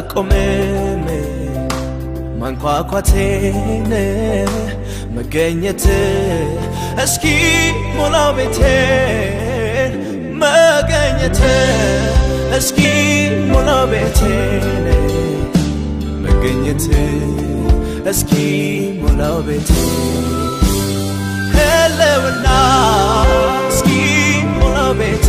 አላቆምም ማንኳኳቴን መገኘት እስኪ ሞላ ቤቴን መገኘት እስኪ ሞላ ቤቴን መገኘት እስኪ ሞላው ቤቴ ህልውና እስኪ ሞላው ቤቴ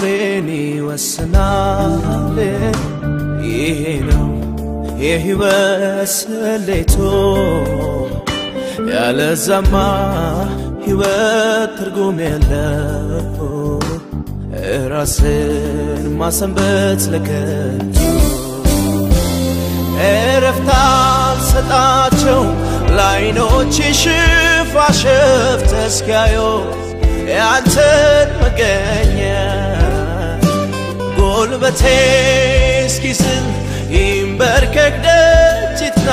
መኖሬን ይወስናል። ይሄ ነው የህይወት ስሌቶ፣ ያለዛማ ህይወት ትርጉም የለው። ራስን ማሰንበት ለከንቱ እረፍት አልሰጣቸው ለዓይኖቼ ሽፋሽፍት እስኪያዩ ያንተን መገኘት ጉልበቴ እስኪስል ይንበርከክ ደጅትና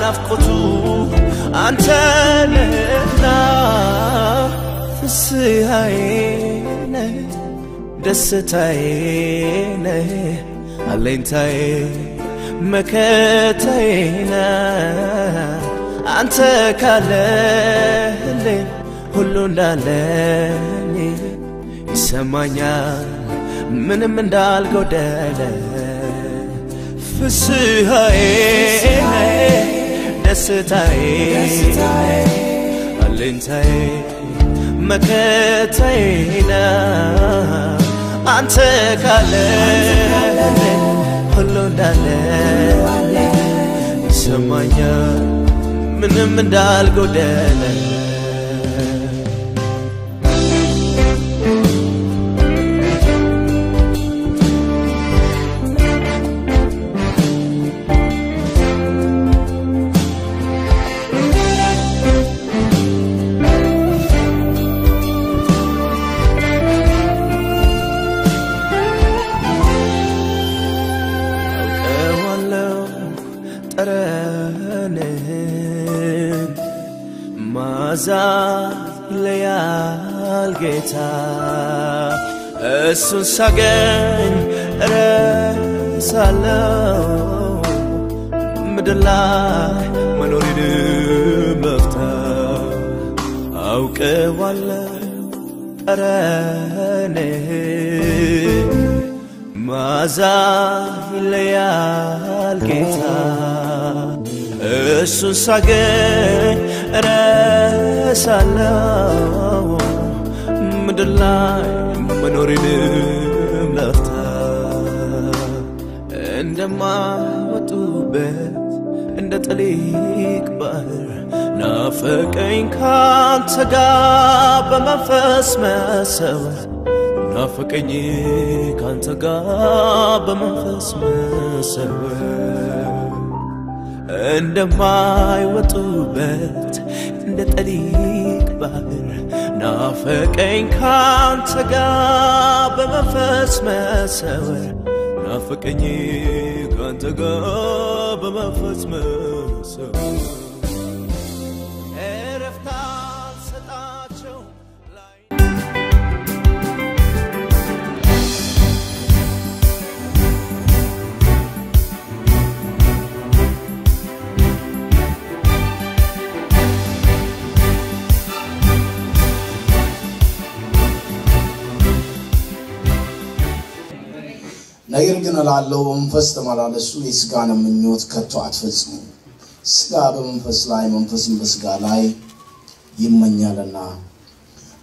ናፍቆቱ አንተ ነህና ፍስሐዬ አለኝታዬ መከታዬ አንተ ካለህልኝ ሁሉ እንዳለኝ ይሰማኛል ምንም እንዳልጎደለ። ፍስሐዬ ደስታዬ አለኝታዬ መከታዬ ነህ አንተ ካለህልኝ ሁሉ እንዳለ ይሰማኛል። ምንም እንዳልጎደለ ማዛ ይለያል ጌታ። እሱን ሳገኝ እረሳለሁ። ምድር ላይ መኖሬን መፍታ አውቀዋለሁ። ጠረንህን ማዛ ይለያል ጌታ። እሱን ሳገኝ እረሳለሁ። ምድር ላይ መኖሬንም ለፍታ እንደማወጡበት እንደ ጠሊቅ ባህር ናፈቀኝ ካንተ ጋር በመንፈስ መሰወር። ናፈቀኝ ካንተ ጋር በመንፈስ መሰወር። እንደማይወጡበት እንደ ጠሊቅ ባህር ናፈቀኝ ካንተ ጋር በመንፈስ መሰወር። ናፈቀኝ ካንተ ጋር በመንፈስ መሰወር ነገር ግን እላለሁ በመንፈስ ተመላለሱ፣ የሥጋን ምኞት ከቶ አትፈጽሙ። ሥጋ በመንፈስ ላይ መንፈስም በሥጋ ላይ ይመኛልና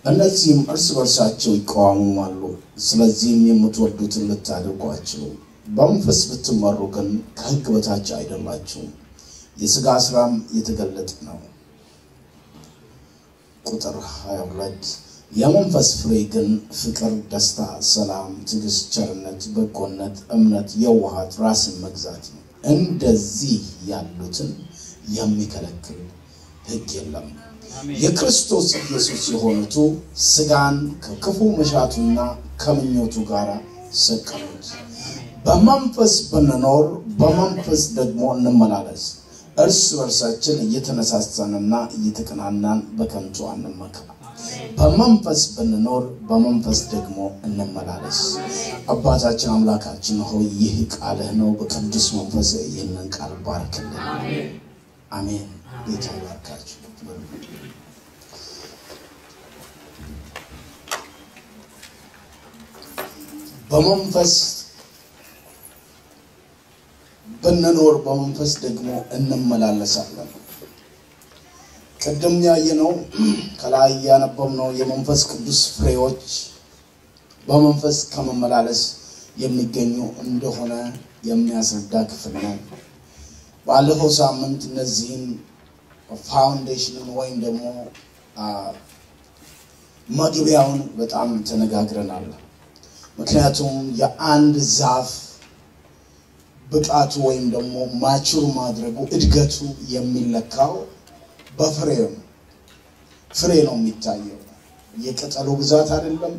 እነዚህም እርስ በርሳቸው ይቃወማሉ። ስለዚህም የምትወዱትን ልታደርጓቸው በመንፈስ ብትመሩ ግን ከሕግ በታች አይደላችሁም። የሥጋ ሥራም የተገለጠ ነው። ቁጥር 22 የመንፈስ ፍሬ ግን ፍቅር፣ ደስታ፣ ሰላም፣ ትዕግስት፣ ቸርነት፣ በጎነት፣ እምነት፣ የዋሃት፣ ራስን መግዛት ነው። እንደዚህ ያሉትን የሚከለክል ሕግ የለም። የክርስቶስ ኢየሱስ የሆኑቱ ሥጋን ከክፉ መሻቱና ከምኞቱ ጋር ሰቀሉት። በመንፈስ ብንኖር በመንፈስ ደግሞ እንመላለስ። እርስ በርሳችን እየተነሳሳንና እየተቀናናን በከንቱ አንመካ። በመንፈስ ብንኖር በመንፈስ ደግሞ እንመላለስ። አባታችን አምላካችን ሆይ ይህ ቃልህ ነው። በቅዱስ መንፈስ ይህንን ቃል ባርክልን። አሜን። ጌታ ይባርካችሁ። በመንፈስ ብንኖር በመንፈስ ደግሞ እንመላለሳለን። ቅድም ያየነው ከላይ ያነበብነው የመንፈስ ቅዱስ ፍሬዎች በመንፈስ ከመመላለስ የሚገኙ እንደሆነ የሚያስረዳ ክፍል ነው። ባለፈው ሳምንት እነዚህን ፋውንዴሽንን ወይም ደግሞ መግቢያውን በጣም ተነጋግረናል። ምክንያቱም የአንድ ዛፍ ብቃቱ ወይም ደግሞ ማቹር ማድረጉ እድገቱ የሚለካው በፍሬው ፍሬ ነው የሚታየው። የቅጠሉ ብዛት አይደለም፣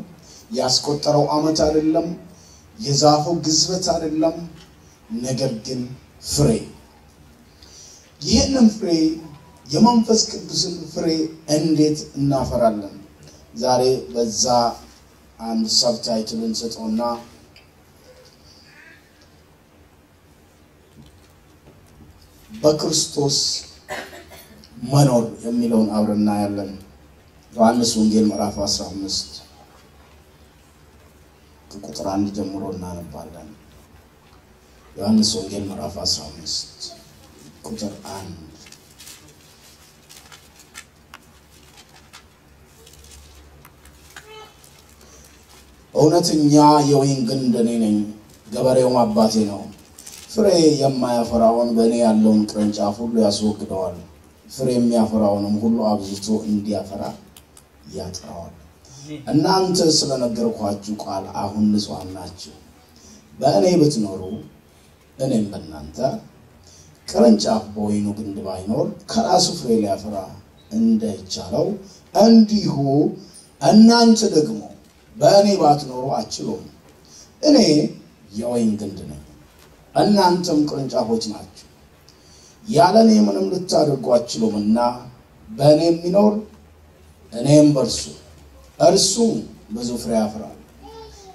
ያስቆጠረው ዓመት አይደለም፣ የዛፉ ግዝበት አይደለም። ነገር ግን ፍሬ ይህንን ፍሬ የመንፈስ ቅዱስን ፍሬ እንዴት እናፈራለን? ዛሬ በዛ አንድ ሰብታይትል እንሰጠውና በክርስቶስ መኖር የሚለውን አብረን እናያለን። ዮሐንስ ወንጌል ምዕራፍ 15 ከቁጥር አንድ ጀምሮ እናነባለን። ዮሐንስ ወንጌል ምዕራፍ 15 ቁጥር አንድ እውነተኛ የወይን ግንድ እኔ ነኝ፣ ገበሬውም አባቴ ነው። ፍሬ የማያፈራውን በእኔ ያለውን ቅርንጫፍ ሁሉ ያስወግደዋል፣ ፍሬ የሚያፈራውንም ሁሉ አብዝቶ እንዲያፈራ ያጥረዋል። እናንተ ስለነገርኳችሁ ቃል አሁን ንጹሐን ናችሁ። በእኔ ብትኖሩ እኔም በእናንተ ቅርንጫፍ በወይኑ ግንድ ባይኖር ከራሱ ፍሬ ሊያፈራ እንዳይቻለው እንዲሁ እናንተ ደግሞ በእኔ ባትኖሩ አትችሉም። እኔ የወይን ግንድ ነኝ፣ እናንተም ቅርንጫፎች ናችሁ። ያለ እኔ ምንም ልታደርጉ አትችሉምና በእኔ የሚኖር እኔም በእርሱ እርሱ ብዙ ፍሬ ያፈራል።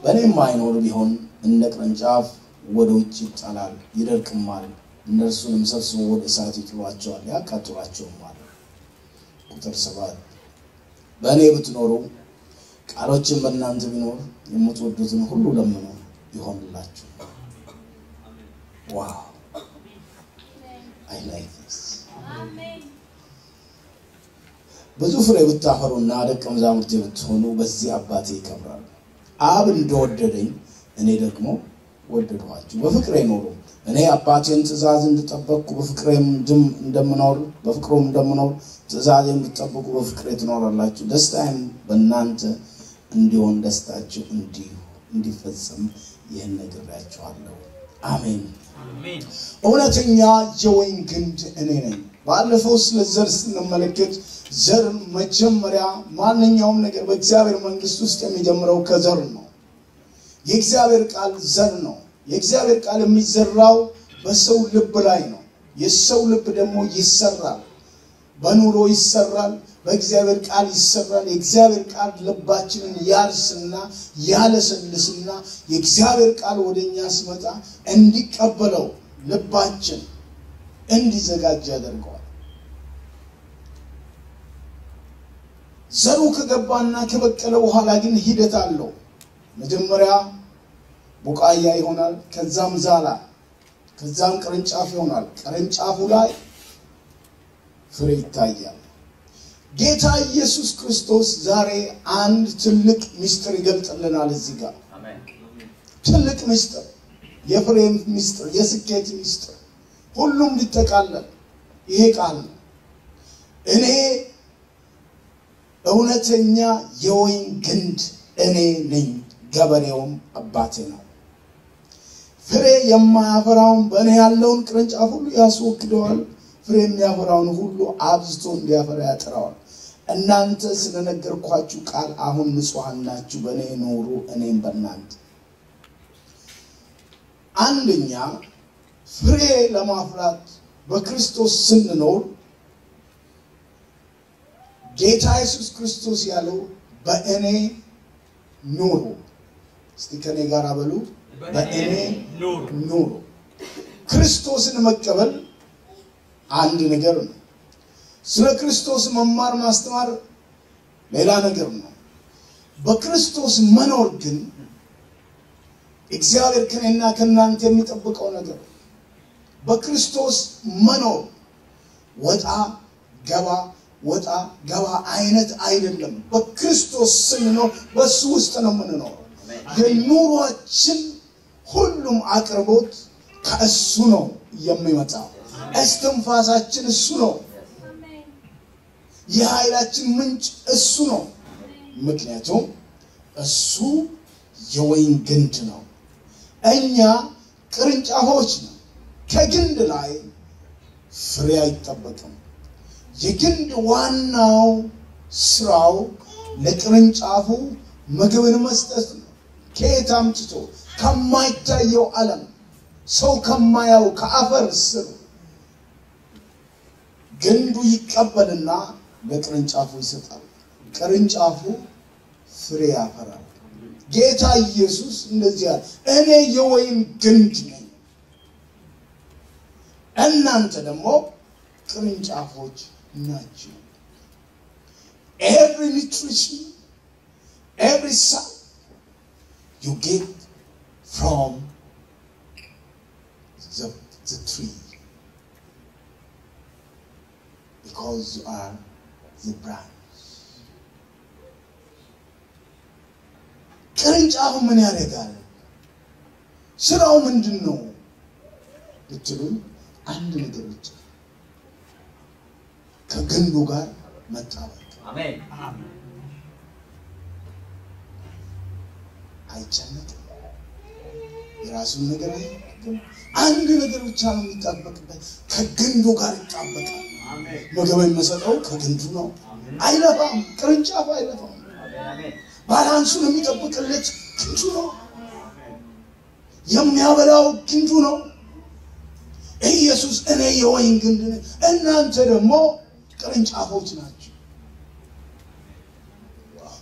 በእኔም አይኖር ቢሆን እንደ ቅርንጫፍ ወደ ውጭ ይጣላል፣ ይደርቅማል። እነርሱንም ሰብስቦ ወደ እሳት ይጥሏቸዋል፣ ያቃጥሏቸውማል። ቁጥር ሰባት በእኔ ብትኖሩ ቃሎቼ በእናንተ ቢኖር የምትወዱትን ሁሉ ለምኑ ይሆንላችሁ። wow I like this። ብዙ ፍሬ ብታፈሩና ደቀ መዛሙርቴ ብትሆኑ በዚህ አባቴ ይከብራል። አብ እንደወደደኝ እኔ ደግሞ ወደድኋችሁ። በፍቅሬ ኖሩ። እኔ አባቴን ትእዛዝ እንድጠበቅኩ በፍቅሬም እንደምኖር በፍቅሩም እንደምኖር ትእዛዜ እንድጠብቁ በፍቅሬ ትኖራላችሁ። ደስታዬም በእናንተ እንዲሆን ደስታችሁ እንዲሁ እንዲፈጸም ይህን ነግሬያችኋለሁ። አሜን። እውነተኛ የወይን ግንድ እኔ ነኝ። ባለፈው ስለ ዘር ስንመለከት ዘር መጀመሪያ ማንኛውም ነገር በእግዚአብሔር መንግሥት ውስጥ የሚጀምረው ከዘር ነው። የእግዚአብሔር ቃል ዘር ነው። የእግዚአብሔር ቃል የሚዘራው በሰው ልብ ላይ ነው። የሰው ልብ ደግሞ ይሰራል፣ በኑሮ ይሰራል፣ በእግዚአብሔር ቃል ይሰራል። የእግዚአብሔር ቃል ልባችንን ያርስና ያለሰልስና የእግዚአብሔር ቃል ወደ እኛ ሲመጣ እንዲቀበለው ልባችን እንዲዘጋጅ ያደርገዋል። ዘሩ ከገባና ከበቀለ በኋላ ግን ሂደት አለው። መጀመሪያ ቡቃያ ይሆናል። ከዛም ዛላ፣ ከዛም ቅርንጫፍ ይሆናል። ቅርንጫፉ ላይ ፍሬ ይታያል። ጌታ ኢየሱስ ክርስቶስ ዛሬ አንድ ትልቅ ምስጢር ይገልጥልናል። እዚህ ጋር ትልቅ ምስጢር፣ የፍሬ ምስጢር፣ የስኬት ምስጢር፣ ሁሉም ሊጠቃለል ይሄ ቃል ነው። እኔ እውነተኛ የወይን ግንድ እኔ ነኝ፣ ገበሬውም አባቴ ነው። ፍሬ የማያፈራውን በእኔ ያለውን ቅርንጫፍ ሁሉ ያስወግደዋል፣ ፍሬ የሚያፈራውን ሁሉ አብዝቶ እንዲያፈራ ያጥረዋል። እናንተ ስለነገርኳችሁ ቃል አሁን ንጹሐን ናችሁ፣ በእኔ ኑሩ፣ እኔም በእናንተ። አንደኛ ፍሬ ለማፍራት በክርስቶስ ስንኖር ጌታ ኢየሱስ ክርስቶስ ያለው በእኔ ኑሩ። እስቲ ከኔ ጋር በሉ፣ በእኔ ኑሩ። ክርስቶስን መቀበል አንድ ነገር ነው። ስለ ክርስቶስ መማር ማስተማር ሌላ ነገር ነው። በክርስቶስ መኖር ግን እግዚአብሔር ከኔና ከእናንተ የሚጠብቀው ነገር በክርስቶስ መኖር ወጣ ገባ ወጣ ገባ አይነት አይደለም። በክርስቶስ ስንኖር በሱ ውስጥ ነው የምንኖረው። የኑሯችን ሁሉም አቅርቦት ከእሱ ነው የሚመጣው። እስትንፋሳችን እሱ ነው። የኃይላችን ምንጭ እሱ ነው። ምክንያቱም እሱ የወይን ግንድ ነው፣ እኛ ቅርንጫፎች ነው። ከግንድ ላይ ፍሬ አይጠበቅም። የግንድ ዋናው ስራው ለቅርንጫፉ ምግብን መስጠት ነው። ከየት አምጥቶ? ከማይታየው ዓለም ሰው ከማያው ከአፈር ስር ግንዱ ይቀበልና ለቅርንጫፉ ይሰጣል። ቅርንጫፉ ፍሬ ያፈራል። ጌታ ኢየሱስ እንደዚህ ያለ እኔ የወይን ግንድ ነኝ፣ እናንተ ደግሞ ቅርንጫፎች ናቸው። every nutrition every ሳ you get from the tree because you branch. ቅርንጫፉ ምን ያደርጋል? ስራው ምንድን ነው ብትሉኝ አንድ ነገር ብቻ ከግንዱ ጋር መጣበቅ። አይጨነቅም። የራሱን ነገር አይጠብቅም። አንድ ነገር ብቻ ነው የሚጣበቅበት፣ ከግንዱ ጋር ይጣበቃል። ምግብ የሚሰጠው ከግንዱ ነው። አይለፋም፣ ቅርንጫፍ አይለፋም። ባላንሱን የሚጠብቅለት ግንዱ ነው። የሚያበላው ግንዱ ነው። ኢየሱስ እኔ የወይን ግንድ ነኝ፣ እናንተ ደግሞ ቅርንጫፎች ናቸው።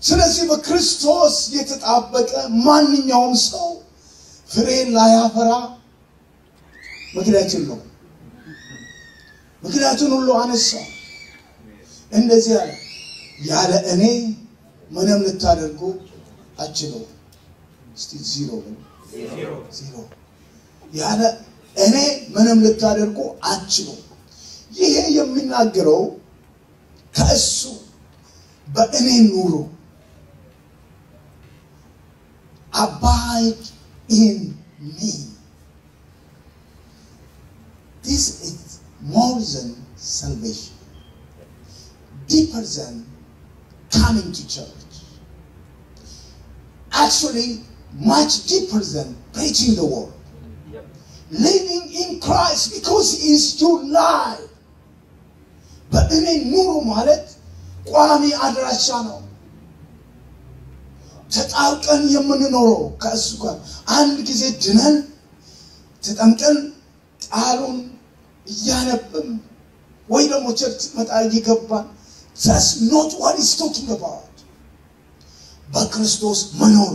ስለዚህ በክርስቶስ የተጣበቀ ማንኛውም ሰው ፍሬን ላያፈራ ምክንያት የለውም። ምክንያቱን ሁሉ አነሳ። እንደዚህ ያለ ያለ እኔ ምንም ልታደርጉ አችለው። እስቲ ዚሮ ዚሮ ያለ እኔ ምንም ልታደርጉ አችሉ። ይሄ የሚናገረው ከእሱ በእኔ ኑሮ abide in me. This is more than salvation, deeper than coming to church. Actually, much deeper than preaching the word. Living in Christ because He is your life. በእኔ ኑሩ ማለት ቋሚ አድራሻ ነው። ተጣብቀን የምንኖረው ከእሱ ጋር አንድ ጊዜ ድነን ተጠምቀን ቃሉን እያነበብን ወይ ደግሞ church መጣ እየገባን that's not what he's talking about በክርስቶስ መኖሩ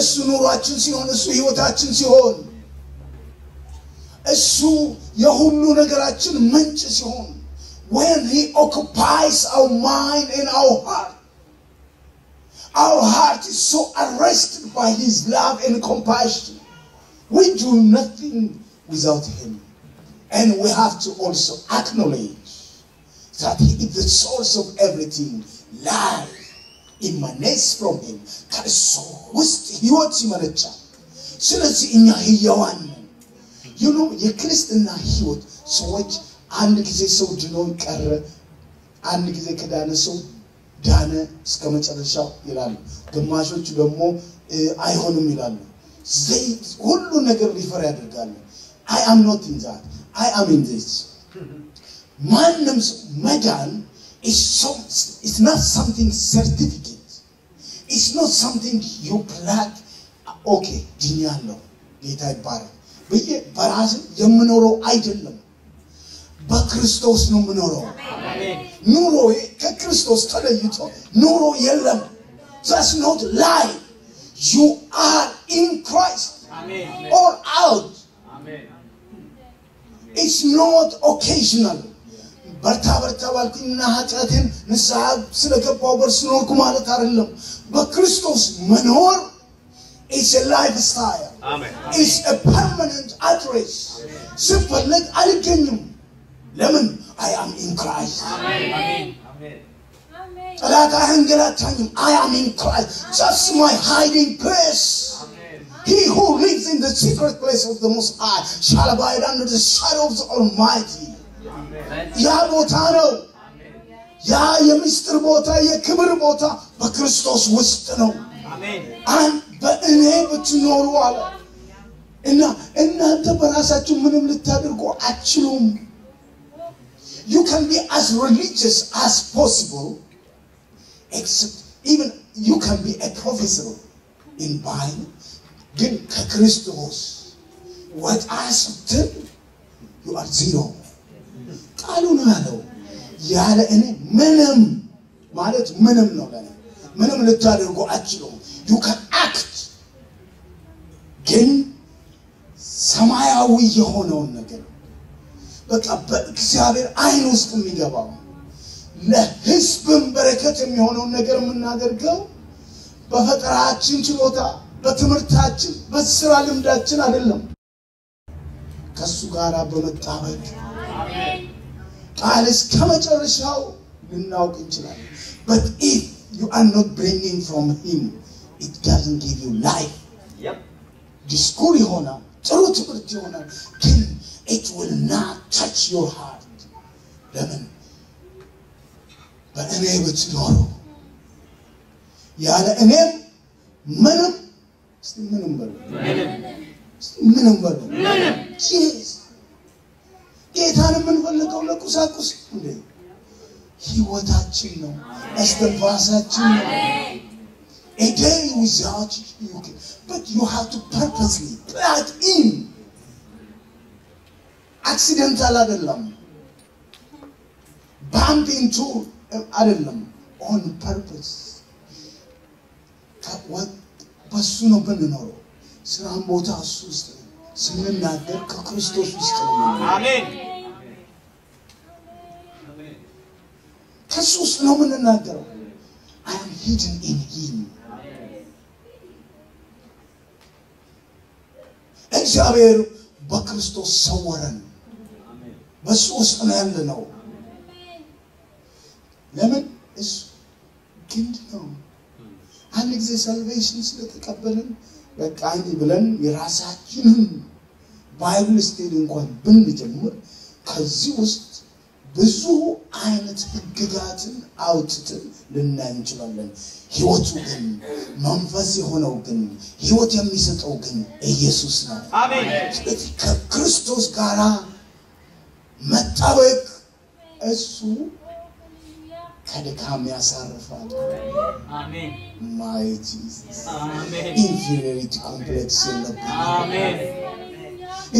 እሱ ኑሯችን ሲሆን እሱ ህይወታችን ሲሆን እሱ የሁሉ ነገራችን ምንጭ ሲሆን when he occupies our mind and our heart Our heart is so arrested by His love and compassion. We do nothing without Him. And we have to also acknowledge that He is the source of everything. Life emanates from Him. ከእሱ ውስጥ ሕይወት ይመነጫል። ስለዚህ እኛ ሕያዋን ነን። you know የክርስትና ሕይወት ሰዎች አንድ ጊዜ ሰው ድኖ ቀረ፣ አንድ ጊዜ ከዳነ ሰው ዳነ እስከ መጨረሻው ይላሉ። ግማሾቹ ደግሞ እ፣ አይሆንም ይላሉ። ዘይ- ሁሉ ነገር ሪፈር ያደርጋሉ። አይ አም ኖት ኢን ዛት አይ አም ኢን ዚስ ማንም ሰው መዳን ኢትስ not something certificate it's not something you plaque okay ድኛለሁ ጌታ ይባረክ ብዬ በራስ የምኖረው አይደለም። በክርስቶስ ነው የምኖረው። ኑሮ ከክርስቶስ ተለይቶ ኑሮ የለም። that's not like you are in Christ or out it's not occasional። በርታ በርታ ባልኩኝና ኃጢአቴን ንስሐ ስለገባሁ በእርሱ ኖርኩ ማለት አይደለም። በክርስቶስ መኖር it's lifestyle it's permanent address። ስፈልግ አልገኝም። ለምን? I am in Christ። ጠላት አያንገላታኝም። I am in Christ that's my hiding place He who lives in the secret place of the Most High shall abide under the shadow of the Almighty. ያ ቦታ ነው። ያ የምስጢር ቦታ፣ የክብር ቦታ በክርስቶስ ውስጥ ነው። አን በእኔ ብትኖሩ አለ እና እናንተ በራሳችሁ ምንም ልታደርጉ አትችሉም። You can be as religious as possible, except even you can be a professor in Bible, ግን ከክርስቶስ ወጣ ስትል you are zero። ቃሉ ነው ያለው። ያለ እኔ ምንም ማለት ምንም ነው ለኔ ምንም ልታደርጉ አትችሉም። can act ግን ሰማያዊ የሆነውን ነገር በቃ በእግዚአብሔር አይን ውስጥ የሚገባው ለሕዝብም በረከት የሚሆነውን ነገር የምናደርገው በፈጠራችን ችሎታ፣ በትምህርታችን፣ በስራ ልምዳችን አይደለም። ከእሱ ጋር በመጣበቅ ቃል እስከ መጨረሻው ልናውቅ እንችላለን። but if you are not bringing from him it doesn't give you life. ዲስኩር ይሆናል፣ ጥሩ ትምህርት ይሆናል፣ ግን it will not touch your heart. ለምን በእኔ ብትኖሩ ያለ እኔም ምንም እስቲ ምንም በሉ እስቲ ምንም በሉ ጂስ ጌታን የምንፈልገው ለቁሳቁስ እንዴ ህይወታችን ነው እስትንፋሳችን ነው a day without you can, but you have to purposely plug in. Accidental አይደለም bump into አይደለም። On purpose. በሱ ነው ብንኖረው ስራን ቦታ እሱ ውስጥ ነው። ስንናገር ከክርስቶስ ውስጥ ነው ከሱ ውስጥ ነው የምንናገረው። I am hidden in him. እግዚአብሔር በክርስቶስ ሰወረን። በሱ ውስጥ ነው ያለ ነው ለምን እሱ ግንድ ነው አንድ ጊዜ salvation ስለተቀበልን በቃ እንዲህ ብለን የራሳችንን Bible study እንኳን ብንጀምር ከዚህ ውስጥ ብዙ አይነት ህግጋትን አውጥተን ልናይ እንችላለን። ህይወቱ ግን መንፈስ የሆነው ግን ህይወት የሚሰጠው ግን ኢየሱስ ነው። ስለዚህ ከክርስቶስ ጋር መጣበቅ እሱ ከድካም ያሳርፋል። my Jesus inferiority complex የለብኝም።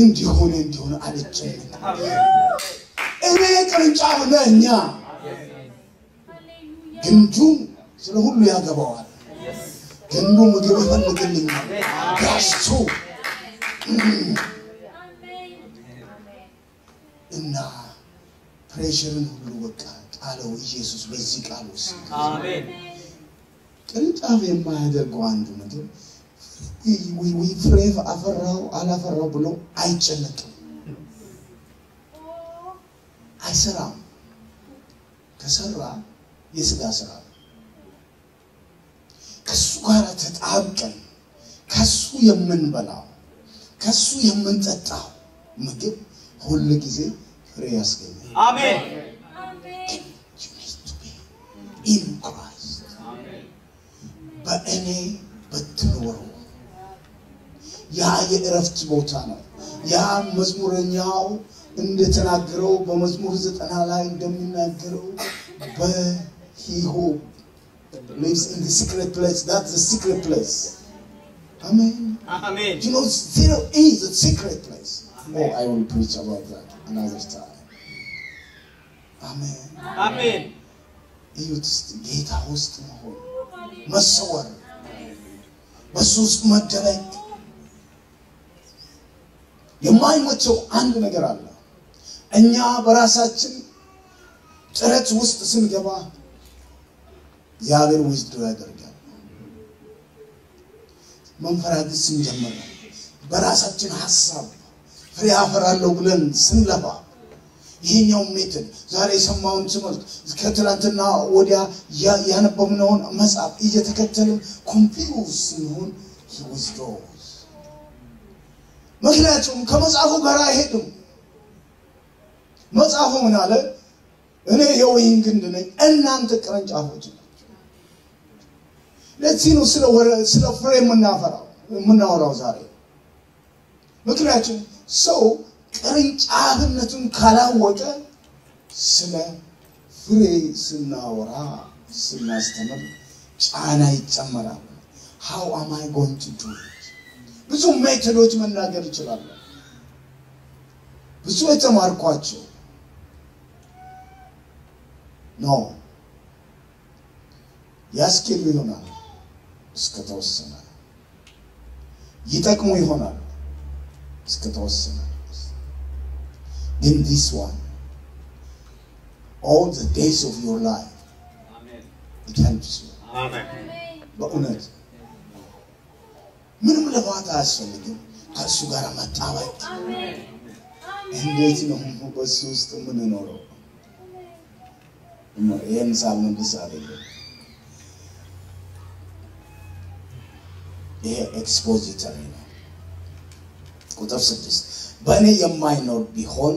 እንዲሆነ እንዲሆነ አልጨነቅም። እኔ ቅርንጫፍ ነኛ። ግንዱ ስለ ሁሉ ያገባዋል። ግንዱ ምግብ ይፈልግልኛል። ጋስቱ እና ፕሬሽርን ሁሉ በቃ ጣለው ኢየሱስ በዚህ ቃል ውስጥ? ቅርንጫፍ የማያደርገው አንዱ ነገር ፍሬ አፈራው አላፈራው ብሎ አይጨነቅም፣ አይሰራም። ከሰራ የስጋ ስራ ከሱ ጋር ተጣብቀን ከሱ የምንበላው ከሱ የምንጠጣው ምግብ ሁል ጊዜ ፍሬ ያስገኛል። አሜን ኢን ክራይስት በእኔ ብትኖሩ ያ የእረፍት ቦታ ነው። ያ መዝሙረኛው እንደተናገረው በመዝሙር ዘጠና ላይ እንደሚናገረው በሂሆ lives in the secret place. That's the secret place. Amen. አሜን You know, there is a secret place. Oh, I will preach about that another time. Amen. አሜን እዩት እስቲ ጌታ ውስጥ መሆን መሰወር፣ በሱ ውስጥ መደበቅ። የማይመቸው አንድ ነገር አለ። እኛ በራሳችን ጥረት ውስጥ ስንገባ እግዚአብሔር ውስጥ ያደርጋል። መንፈራገጥ ስንጀምር በራሳችን ሀሳብ ፍሬ አፈራለሁ ብለን ስንለፋ ይሄኛው ሜትድ ዛሬ የሰማውን ትምህርት ከትናንትና ወዲያ ያነበብነውን መጽሐፍ እየተከተልን ኮንፊውዝ ስንሆን withdraws። ምክንያቱም ከመጽሐፉ ጋር አይሄድም። መጽሐፉ ምን አለ? እኔ የወይን ግንድ ነኝ፣ እናንተ ቅርንጫፎች ናቸው። ለዚህ ነው ስለ ፍሬ የምናወራው ዛሬ። ምክንያቱም ሰው ቅርንጫፍነቱን ካላወቀ ስለ ፍሬ ስናወራ ስናስተምር ጫና ይጨመራል። going to do it? ብዙ method ኦች መናገር እችላለሁ። ብዙ የተማርኳቸው ኖ ያስኬዱ ይሆናል እስከተወሰነ ይጠቅሙ ይሆናል እስከተወሰነ ግን this one. All the days of your life it helps you. አሜን በእውነት ምንም ልፋት አያስፈልግም። ከእሱ ጋር መጣበቅ እንዴት ነው በሱ ውስጥ የምንኖረው? ይህን ሳምንት አይደለም ይሄ expository ነው። ቁጥር ስድስት በእኔ የማይኖር ቢሆን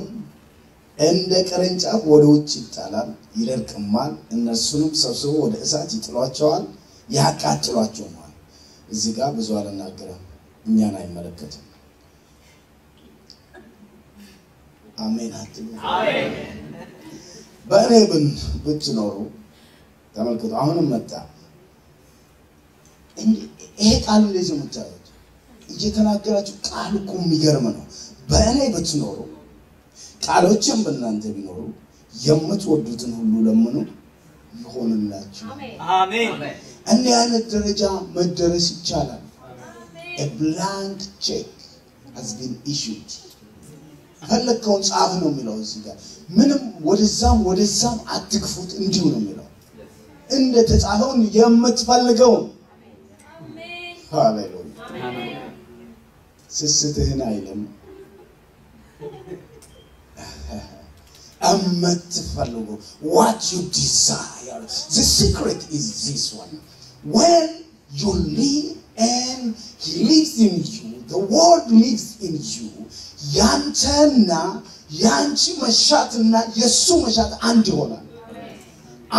እንደ ቅርንጫፍ ወደ ውጭ ይጣላል ይደርቅማል። እነሱንም ሰብስቦ ወደ እሳት ይጥሏቸዋል ያቃጥሏቸውማል። እዚህ ጋር ብዙ አልናገርም እኛን አይመለከትም። አሜን አትሉ በእኔ ብን ብትኖሩ ተመልክቱ አሁንም መጣ። ይሄ ቃል እንደዚህ የምታዩት? እየተናገራችሁ ቃል እኮ የሚገርም ነው። በእኔ ብትኖሩ ቃሎችን በእናንተ ቢኖሩ የምትወዱትን ሁሉ ለምኑ ይሆንላችሁ። አሜን። እንዲህ አይነት ደረጃ መደረስ ይቻላል። a blank check has been issued. ፈለግከውን ጻፍ ነው የሚለው እዚህ ጋር። ምንም ወደዛም ወደዛም አትግፉት እንዲሁ ነው የሚለው። እንደ ተጻፈውን የምትፈልገውን ሃሌሉያ። ስስትህን አይልም የምትፈልጉ what you desire? The secret is this one. When you live and he lives in you the word lives in you ያንተና የአንቺ መሻትና የእሱ መሻት አንድ ይሆናል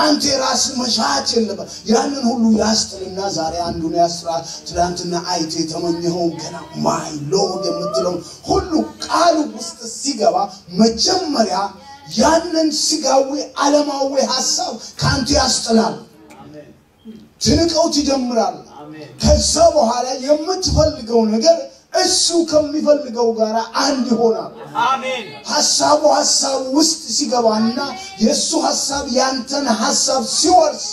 አንተ የራስ መሻት የለበት ያንን ሁሉ ያስጥልና ዛሬ አንዱን ያስጥላል ትናንትና አይቶ የተመኘኸውን ገና ማይ ሎድ የምትለውን ሁሉ ቃሉ ውስጥ ሲገባ መጀመሪያ ያንን ስጋዊ ዓለማዊ ሀሳብ ከአንተ ያስጥላል። ትንቀው ትጀምራል። ከዛ በኋላ የምትፈልገው ነገር እሱ ከሚፈልገው ጋር አንድ ይሆናል። ሀሳቡ ሀሳብ ውስጥ ሲገባና የእሱ ሀሳብ ያንተን ሀሳብ ሲወርስ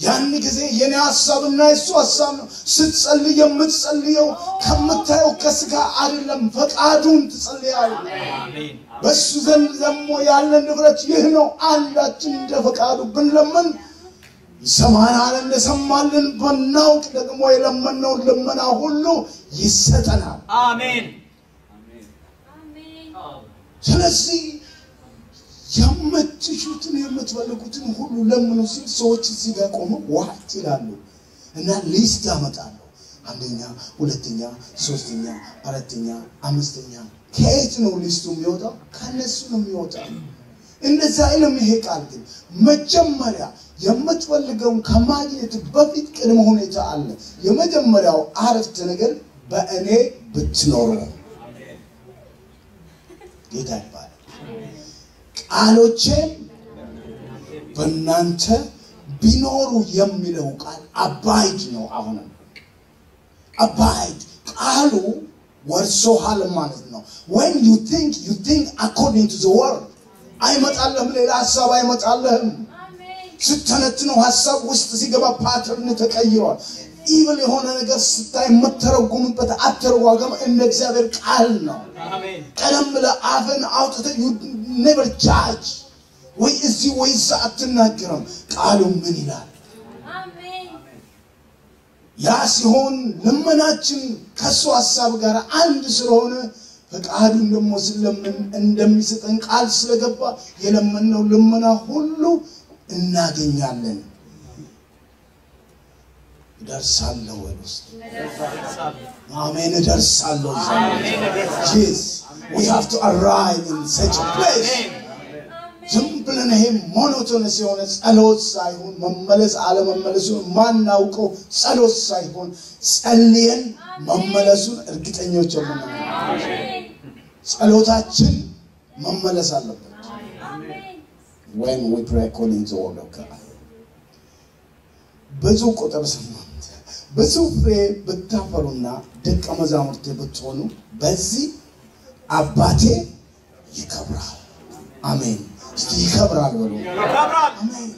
ያን ጊዜ የኔ ሀሳብና የእሱ ሀሳብ ነው። ስትጸልይ የምትጸልየው ከምታየው ከስጋ አይደለም ፈቃዱን ትጸልያል አሜን በእሱ ዘንድ ደግሞ ያለ ንብረት ይህ ነው አንዳችን እንደ ፈቃዱ ብንለምን ይሰማናል። እንደሰማልን ብናውቅ ደግሞ የለመነውን ልመና ሁሉ ይሰጠናል። አሜን ስለዚህ የምትሹትን የምትፈልጉትን ሁሉ ለምኑ ሲል ሰዎች እዚህ ጋር ቆመው what ይላሉ እና list ያመጣሉ። አንደኛ፣ ሁለተኛ፣ ሶስተኛ፣ አራተኛ፣ አምስተኛ። ከየት ነው list ኡ የሚወጣው? ከነሱ ነው የሚወጣው። እንደዛ አይልም። ይሄ ቃል ግን መጀመሪያ የምትፈልገውን ከማግኘት በፊት ቅድመ ሁኔታ አለ። የመጀመሪያው አረፍተ ነገር በእኔ ብትኖሩ ጌታ ይባላል። ቃሎቼም በእናንተ ቢኖሩ የሚለው ቃል አባይድ ነው። አሁንም አባይድ ቃሉ ወርሶሃል ማለት ነው። when you think you think according to the word አይመጣለህም፣ ሌላ ሀሳብ አይመጣለህም። ስተነትነው ሀሳብ ውስጥ ሲገባ pattern ተቀይሯል። evil የሆነ ነገር ስታይ የምተረጉምበት አተረጓገም እንደ እግዚአብሔር ቃል ነው። ቀደም ብለህ አፍህን አውጥተህ you never judge ወይ እዚህ ወይ እዛ አትናገርም። ቃሉ ምን ይላል? ያ ሲሆን ልመናችን ከእሱ ሀሳብ ጋር አንድ ስለሆነ ፈቃዱን ደግሞ ስለምን እንደሚሰጠን ቃል ስለገባ የለመነው ልመና ሁሉ እናገኛለን። እደርሳለሁ ወደ ውስጥ አሜን። እደርሳለሁ we have to arrive in such a place. ዝም ብለን ይሄ ሞኖቶነስ የሆነ ጸሎት ሳይሆን መመለስ አለመመለሱን ማናውቀው ጸሎት ሳይሆን ጸልየን መመለሱን እርግጠኞች የምንሆነው ጸሎታችን መመለስ አለበት። when we pray according to word of God ብዙ ቁጥር ስምንት ብዙ ፍሬ ብታፈሩና ደቀ መዛሙርቴ ብትሆኑ በዚህ አባቴ ይከብራል። አሜን። እስቲ ይከብራል በሉ። ይከብራል አሜን።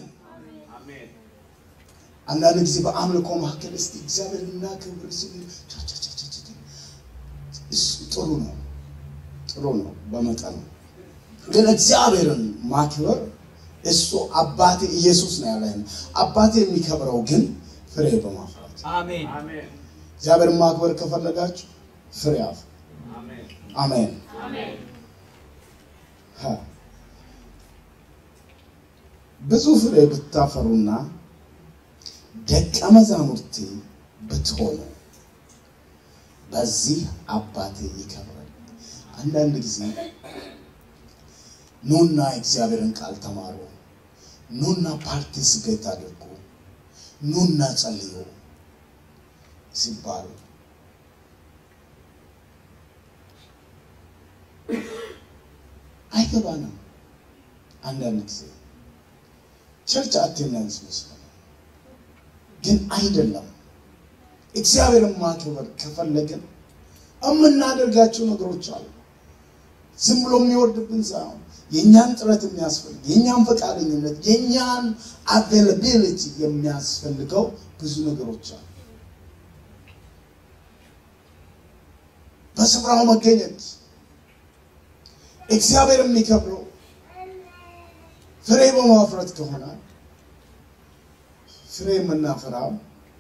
አንዳንድ ጊዜ በአምልኮ መካከል እስቲ እግዚአብሔር እናክብር እሱ ጥሩ ነው፣ ጥሩ ነው በመጠኑ ግን እግዚአብሔርን ማክበር እሱ አባቴ ኢየሱስ ነው ያለን። አባቴ የሚከብረው ግን ፍሬ በማፍራት አሜን እግዚአብሔርን ማክበር ከፈለጋችሁ ፍሬ አፍሩ። አሜን። ሀ። ብዙ ፍሬ ብታፈሩና ደቀ መዛሙርቴ ብትሆኑ በዚህ አባቴ ይከብራል። አንዳንድ ጊዜ ኑና የእግዚአብሔርን ቃል ተማሩ፣ ኑና ፓርቲስፔት አድርጉ፣ ኑና ጸልዩ ሲባሉ አይገባንም። አንዳንድ ጊዜ church attendance መስሎናል፣ ግን አይደለም። እግዚአብሔርን ማክበር ከፈለግን የምናደርጋቸው ነገሮች አሉ። ዝም ብሎ የሚወርድብን ሳይሆን የእኛን ጥረት የሚያስፈልግ የእኛን ፈቃደኝነት የእኛን availability የሚያስፈልገው ብዙ ነገሮች አሉ። በስፍራው መገኘት እግዚአብሔር የሚከብረው ፍሬ በማፍረት ከሆነ ፍሬ የምናፈራው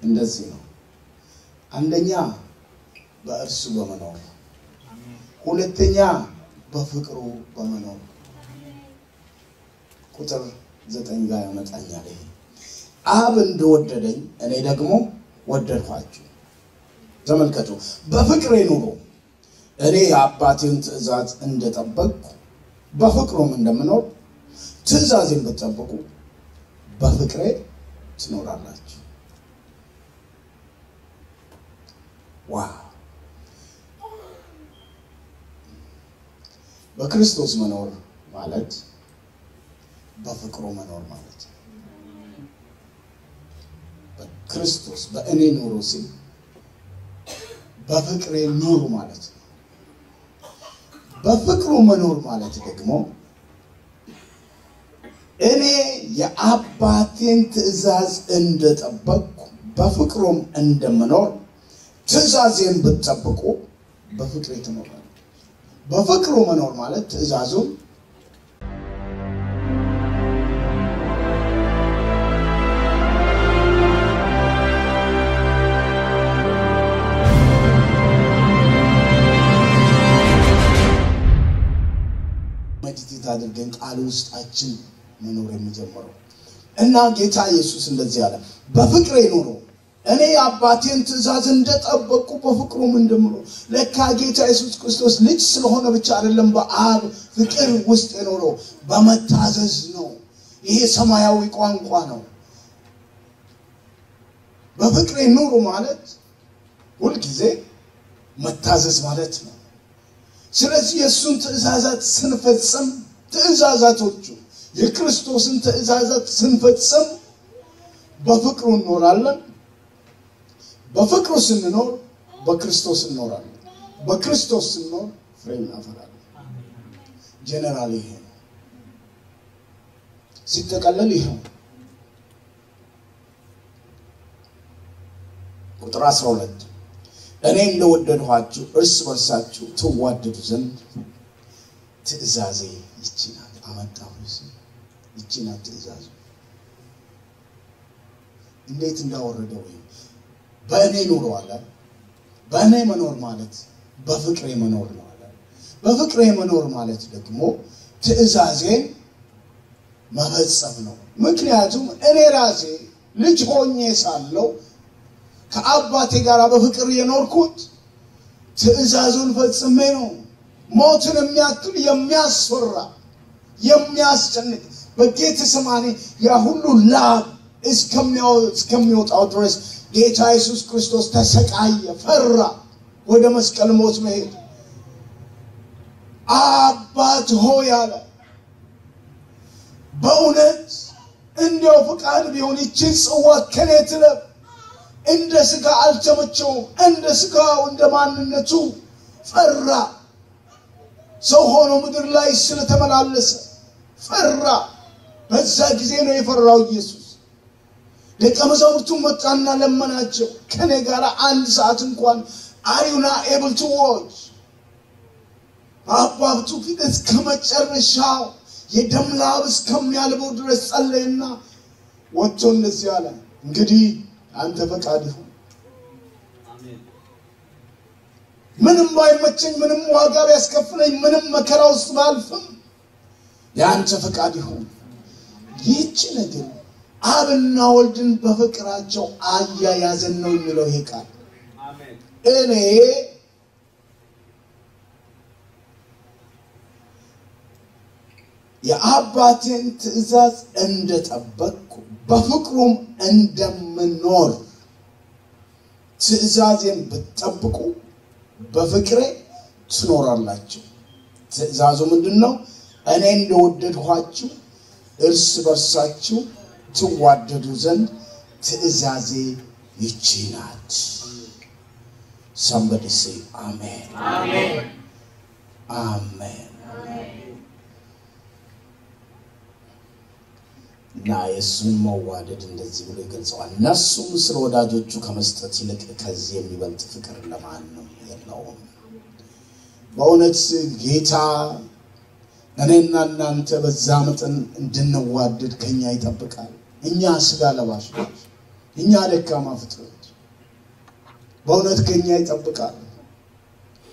እንደዚህ ነው። አንደኛ በእርሱ በመኖር ሁለተኛ በፍቅሩ በመኖር ቁጥር ዘጠኝ ጋር ያመጣኛል። ይሄ አብ እንደወደደኝ እኔ ደግሞ ወደድኳችሁ። ተመልከቱ፣ በፍቅሬ ኑሮ እኔ የአባቴን ትእዛዝ እንደጠበቅኩ በፍቅሩም እንደምኖር ትእዛዜን ብትጠብቁ በፍቅሬ ትኖራላችሁ። ዋው! በክርስቶስ መኖር ማለት በፍቅሩ መኖር ማለት ነው። በክርስቶስ በእኔ ኑሩ ሲል በፍቅሬ ኑሩ ማለት ነው። በፍቅሩ መኖር ማለት ደግሞ እኔ የአባቴን ትእዛዝ እንደጠበቅኩ በፍቅሩም እንደምኖር ትእዛዜን ብትጠብቁ በፍቅር ትኖራላችሁ። በፍቅሩ መኖር ማለት ትእዛዙን መዲቴት አድርገን ቃል ውስጣችን መኖር የሚጀምረው እና ጌታ ኢየሱስ እንደዚህ አለ፣ በፍቅሬ ኑሮ እኔ የአባቴን ትእዛዝ እንደጠበቁ በፍቅሩም እንደምኖር። ለካ ጌታ ኢየሱስ ክርስቶስ ልጅ ስለሆነ ብቻ አይደለም በአብ ፍቅር ውስጥ የኖረው በመታዘዝ ነው። ይሄ ሰማያዊ ቋንቋ ነው። በፍቅሬ ኑሩ ማለት ሁልጊዜ መታዘዝ ማለት ነው። ስለዚህ የእሱን ትእዛዛት ስንፈጽም ትእዛዛቶቹ የክርስቶስን ትእዛዛት ስንፈጽም በፍቅሩ እንኖራለን። በፍቅሩ ስንኖር በክርስቶስ እንኖራለን። በክርስቶስ ስንኖር ፍሬ እናፈራለን። ጀነራል ይሄ ነው። ሲጠቀለል ይኸው ቁጥር 12 እኔ እንደወደድኋችሁ እርስ በርሳችሁ ትዋደዱ ዘንድ ትእዛዜ ይቺ ናት። አመጣሁ ይቺ ናት ትእዛዙ። እንዴት እንዳወረደው ወይም በእኔ ኑሮ አለ። በእኔ መኖር ማለት በፍቅሬ መኖር ነው አለ። በፍቅሬ መኖር ማለት ደግሞ ትእዛዜን መፈጸም ነው። ምክንያቱም እኔ ራሴ ልጅ ሆኜ ሳለው ከአባቴ ጋር በፍቅር የኖርኩት ትእዛዙን ፈጽሜ ነው። ሞትን የሚያክል የሚያስፈራ የሚያስጨንቅ በጌተሰማኔ ያ ሁሉ ላብ እስከሚወጣው ድረስ ጌታ ኢየሱስ ክርስቶስ ተሰቃየ፣ ፈራ ወደ መስቀል ሞት መሄድ። አባት ሆይ አለ በእውነት እንዲያው ፍቃድ ቢሆን ይችን ጽዋ ከኔ ትለፍ። እንደ ስጋ አልተመቸውም። እንደ ስጋው እንደ ማንነቱ ፈራ። ሰው ሆኖ ምድር ላይ ስለተመላለሰ ፈራ። በዛ ጊዜ ነው የፈራው ኢየሱስ። ደቀ መዛሙርቱ መጣና ለመናቸው፣ ከኔ ጋር አንድ ሰዓት እንኳን are you not able to watch በአባቱ ፊት እስከ መጨረሻው የደም ላብ እስከሚያልበው ድረስ ጸለይና ወጥቶ እንደዚህ አለ፣ እንግዲህ ያንተ ፈቃድ ይሁን። ምንም ባይመቸኝ፣ ምንም ዋጋ ቢያስከፍለኝ፣ ምንም መከራ ውስጥ ባልፍም የአንተ ፈቃድ ይሁን። ይህች ነገር አብና ወልድን በፍቅራቸው አያያዘን ነው የሚለው ይሄ ቃል እኔ የአባቴን ትእዛዝ እንደጠበቅኩ በፍቅሩም እንደምኖር ትእዛዜን ብትጠብቁ በፍቅሬ ትኖራላችሁ። ትእዛዙ ምንድን ነው? እኔ እንደወደድኋችሁ እርስ በርሳችሁ ትዋደዱ ዘንድ ትእዛዜ ይቺ ናት። ሰንበዲ ሴ አሜን አሜን። እና የእሱን መዋደድ እንደዚህ ብሎ ይገልጸዋል። እነሱም ስለ ወዳጆቹ ከመስጠት ይልቅ ከዚህ የሚበልጥ ፍቅር ለማንም የለውም። በእውነት ጌታ እኔና እናንተ በዛ መጠን እንድንዋደድ ከኛ ይጠብቃል። እኛ ስጋ ለባሾች፣ እኛ ደካማ ፍጥሮች በእውነት ከኛ ይጠብቃል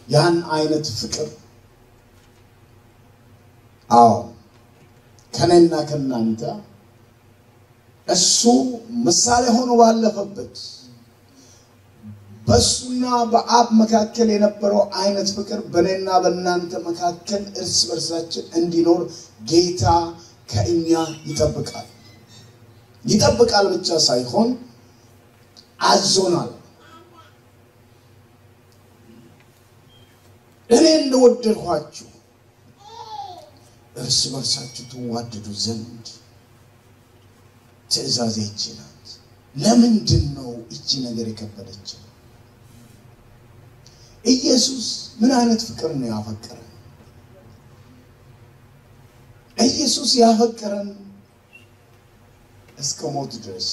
ያን አይነት ፍቅር። አዎ ከኔና ከእናንተ እሱ ምሳሌ ሆኖ ባለፈበት በእሱና በአብ መካከል የነበረው አይነት ፍቅር በእኔና በእናንተ መካከል እርስ በርሳችን እንዲኖር ጌታ ከእኛ ይጠብቃል። ይጠብቃል ብቻ ሳይሆን አዞናል። እኔ እንደወደድኋችሁ እርስ በርሳችሁ ትዋደዱ ዘንድ ትእዛዜ ናት። ለምንድን ነው እቺ ነገር የከበደችው? ኢየሱስ ምን አይነት ፍቅር ነው ያፈቀረን? ኢየሱስ ያፈቀረን እስከ ሞት ድረስ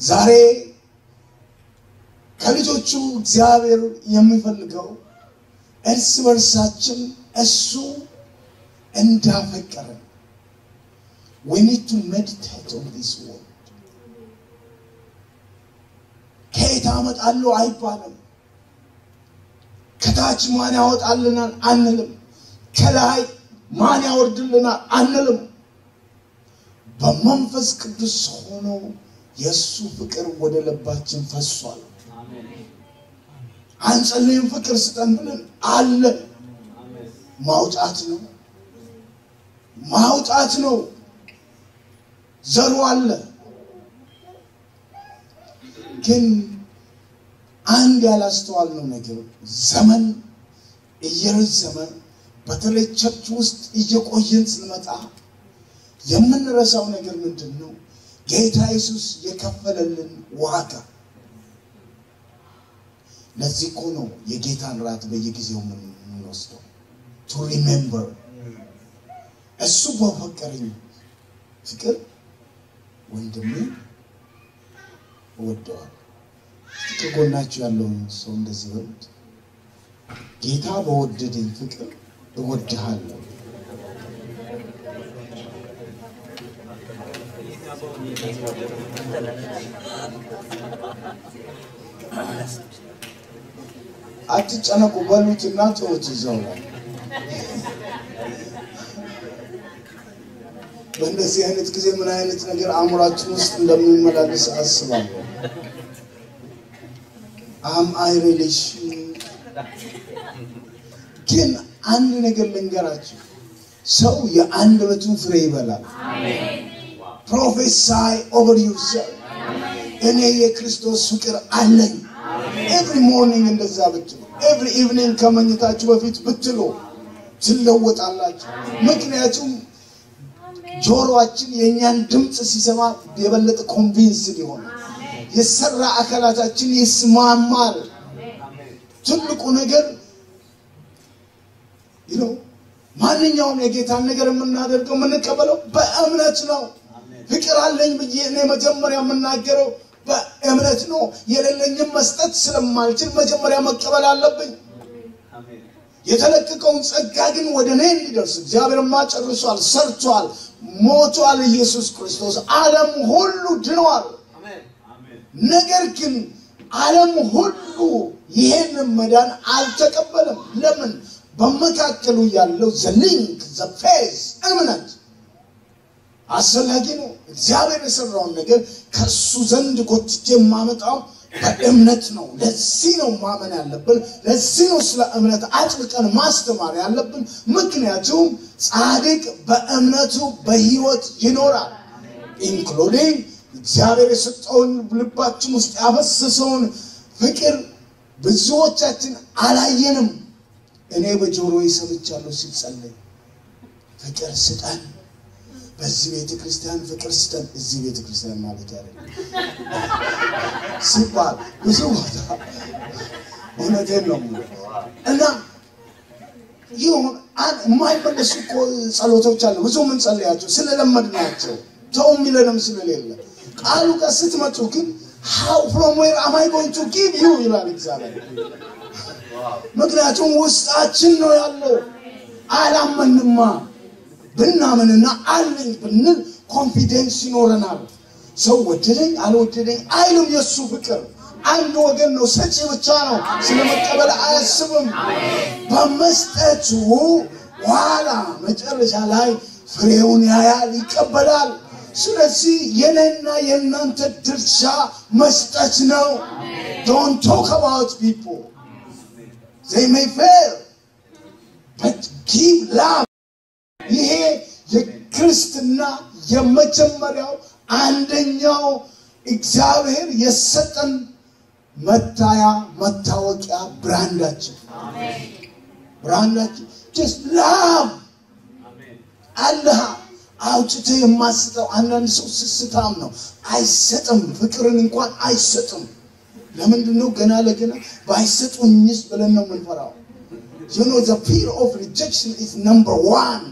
ዛሬ ከልጆቹ እግዚአብሔር የሚፈልገው እርስ በርሳችን እሱ እንዳፈቀረን we need to meditate on this word ከየት አመጣለሁ አይባልም። ከታች ማን ያወጣልናል አንልም። ከላይ ማን ያወርድልናል አንልም። በመንፈስ ቅዱስ ሆኖ የእሱ ፍቅር ወደ ልባችን ፈሷል። አንጸልይም ፍቅር ስጠን ብለን አለ ማውጣት ነው ማውጣት ነው። ዘሩ አለ። ግን አንድ ያላስተዋልነው ነገር ዘመን እየረዘመ በተለይ ቸርች ውስጥ እየቆየን ስንመጣ የምንረሳው ነገር ምንድን ነው? ጌታ ኢየሱስ የከፈለልን ዋጋ። ለዚህ እኮ ነው የጌታን ራት በየጊዜው የምንወስደው to remember እሱ ባፈቀረኝ ፍቅር ወንድሜ እወደዋል። ከጎናችሁ ያለውን ሰው እንደዚህ በሉት፣ ጌታ በወደደኝ ፍቅር እወድሃለሁ። አትጨነቁ በሉትና ተውት እዛው ላይ በእንደዚህ አይነት ጊዜ ምን አይነት ነገር አእምሯችን ውስጥ እንደሚመላለስ አስባለሁ። አም አይ ግን አንድ ነገር ልንገራችሁ፣ ሰው የአንደበቱን ፍሬ ይበላል። prophesy over yourself እኔ የክርስቶስ ፍቅር አለኝ። every morning እንደዛ ብትሉ፣ every evening ከመኝታችሁ በፊት ብትሉ ትለወጣላችሁ። ምክንያቱም ጆሮአችን የእኛን ድምፅ ሲሰማ የበለጠ ኮንቪንስድ ይሆናል። የሰራ አካላታችን ይስማማል። ትልቁ ነገር ነው ማንኛውም የጌታን ነገር የምናደርገው የምንቀበለው በእምነት ነው። ፍቅር አለኝ ብዬ እኔ መጀመሪያ የምናገረው በእምነት ነው። የሌለኝም መስጠት ስለማልችል መጀመሪያ መቀበል አለብኝ። የተለቀቀውን ጸጋ ግን ወደ እኔ እንዲደርስ እግዚአብሔርማ ጨርሷል፣ ሰርቷል፣ ሞቷል። ኢየሱስ ክርስቶስ ዓለም ሁሉ ድኗል። ነገር ግን ዓለም ሁሉ ይሄንን መዳን አልተቀበለም። ለምን? በመካከሉ ያለው the link the faith እምነት አስፈላጊ ነው። እግዚአብሔር የሰራውን ነገር ከእሱ ዘንድ ጎትቼ የማመጣው በእምነት ነው። ለዚህ ነው ማመን ያለብን። ለዚህ ነው ስለ እምነት አጥብቀን ማስተማር ያለብን። ምክንያቱም ጻድቅ በእምነቱ በሕይወት ይኖራል። including እግዚአብሔር የሰጠውን ልባችን ውስጥ ያፈሰሰውን ፍቅር ብዙዎቻችን አላየንም። እኔ በጆሮዬ ሰምቻለሁ ሲጸለይ ፍቅር ስጠን በዚህ ቤተ ክርስቲያን ፍቅር ስጠን። እዚህ ቤተ ክርስቲያን ማለት ያለ ሲባል ብዙ ቦታ እውነቴን ነው እና ይሁን የማይመለሱ ጸሎቶች አሉ። ብዙ የምንጸልያቸው ስለለመድናቸው ተው የሚለንም ስለሌለ ቃሉ ጋር ስትመጡ ግን how from where am I going to give ይላል እግዚአብሔር። ምክንያቱም ውስጣችን ነው ያለው። አላመንማ ብናምንና አለኝ ብንል confidence ይኖረናል። ሰው ወደደኝ አልወደደኝ አይልም። የእሱ ፍቅር አንድ ወገን ነው፣ ሰጪ ብቻ ነው። ስለ መቀበል አያስብም። በመስጠቱ ኋላ መጨረሻ ላይ ፍሬውን ያያል፣ ይቀበላል። ስለዚህ የኔና የእናንተ ድርሻ መስጠት ነው። don't talk about people they may fail but give love. ይሄ የክርስትና የመጀመሪያው አንደኛው እግዚአብሔር የሰጠን መታያ መታወቂያ brand ኣችን። brand ኣችን just love አለሃ አውጥተህ የማስጠው አንዳንድ ሰው ስስታም ነው። አይሰጥም ፍቅርን እንኳን አይሰጥም። ለምንድን ነው ገና ለገና ባይሰጡኝስ ብለን ነው የምንፈራው? You know the fear of rejection is number one.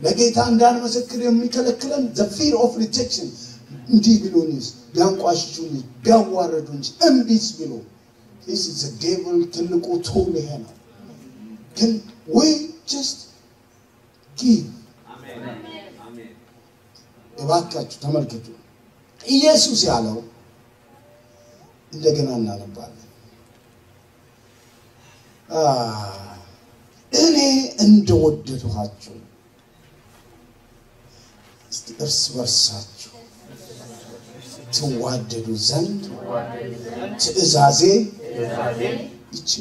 ለጌታ እንዳንመሰክር የሚከለክለን the fear of rejection እንዲህ ቢሉኝስ ቢያንቋሽሹኝስ ቢያዋረዱኝስ እምቢስ ቢሉ። Is the devil ትልቁ ቶል ይሄ ነው። ግን we just give እባካችሁ ተመልከቱ ኢየሱስ ያለው እንደገና እናነባለን እኔ እንደወደድኋችሁ እስቲ እርስ በርሳችሁ ትዋደዱ ዘንድ ትእዛዜ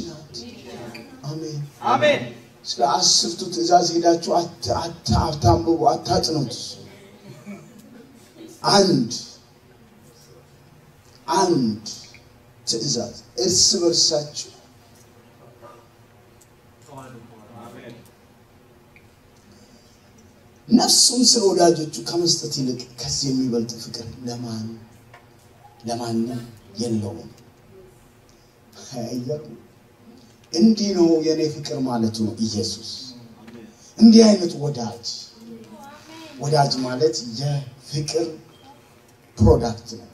ናት። አሜን። አሜን ስለ አስርቱ ትእዛዝ ሄዳችሁ አታንብቡ፣ አታጥኑት። አንድ አንድ ትእዛዝ እርስ በርሳችሁ ነፍሱን ስለ ወዳጆቹ ከመስጠት ይልቅ ከዚህ የሚበልጥ ፍቅር ለማን ለማንም የለውም።? እንዲህ ነው የኔ ፍቅር ማለቱ ነው ኢየሱስ። እንዲህ አይነት ወዳጅ ወዳጅ ማለት የፍቅር product ነው።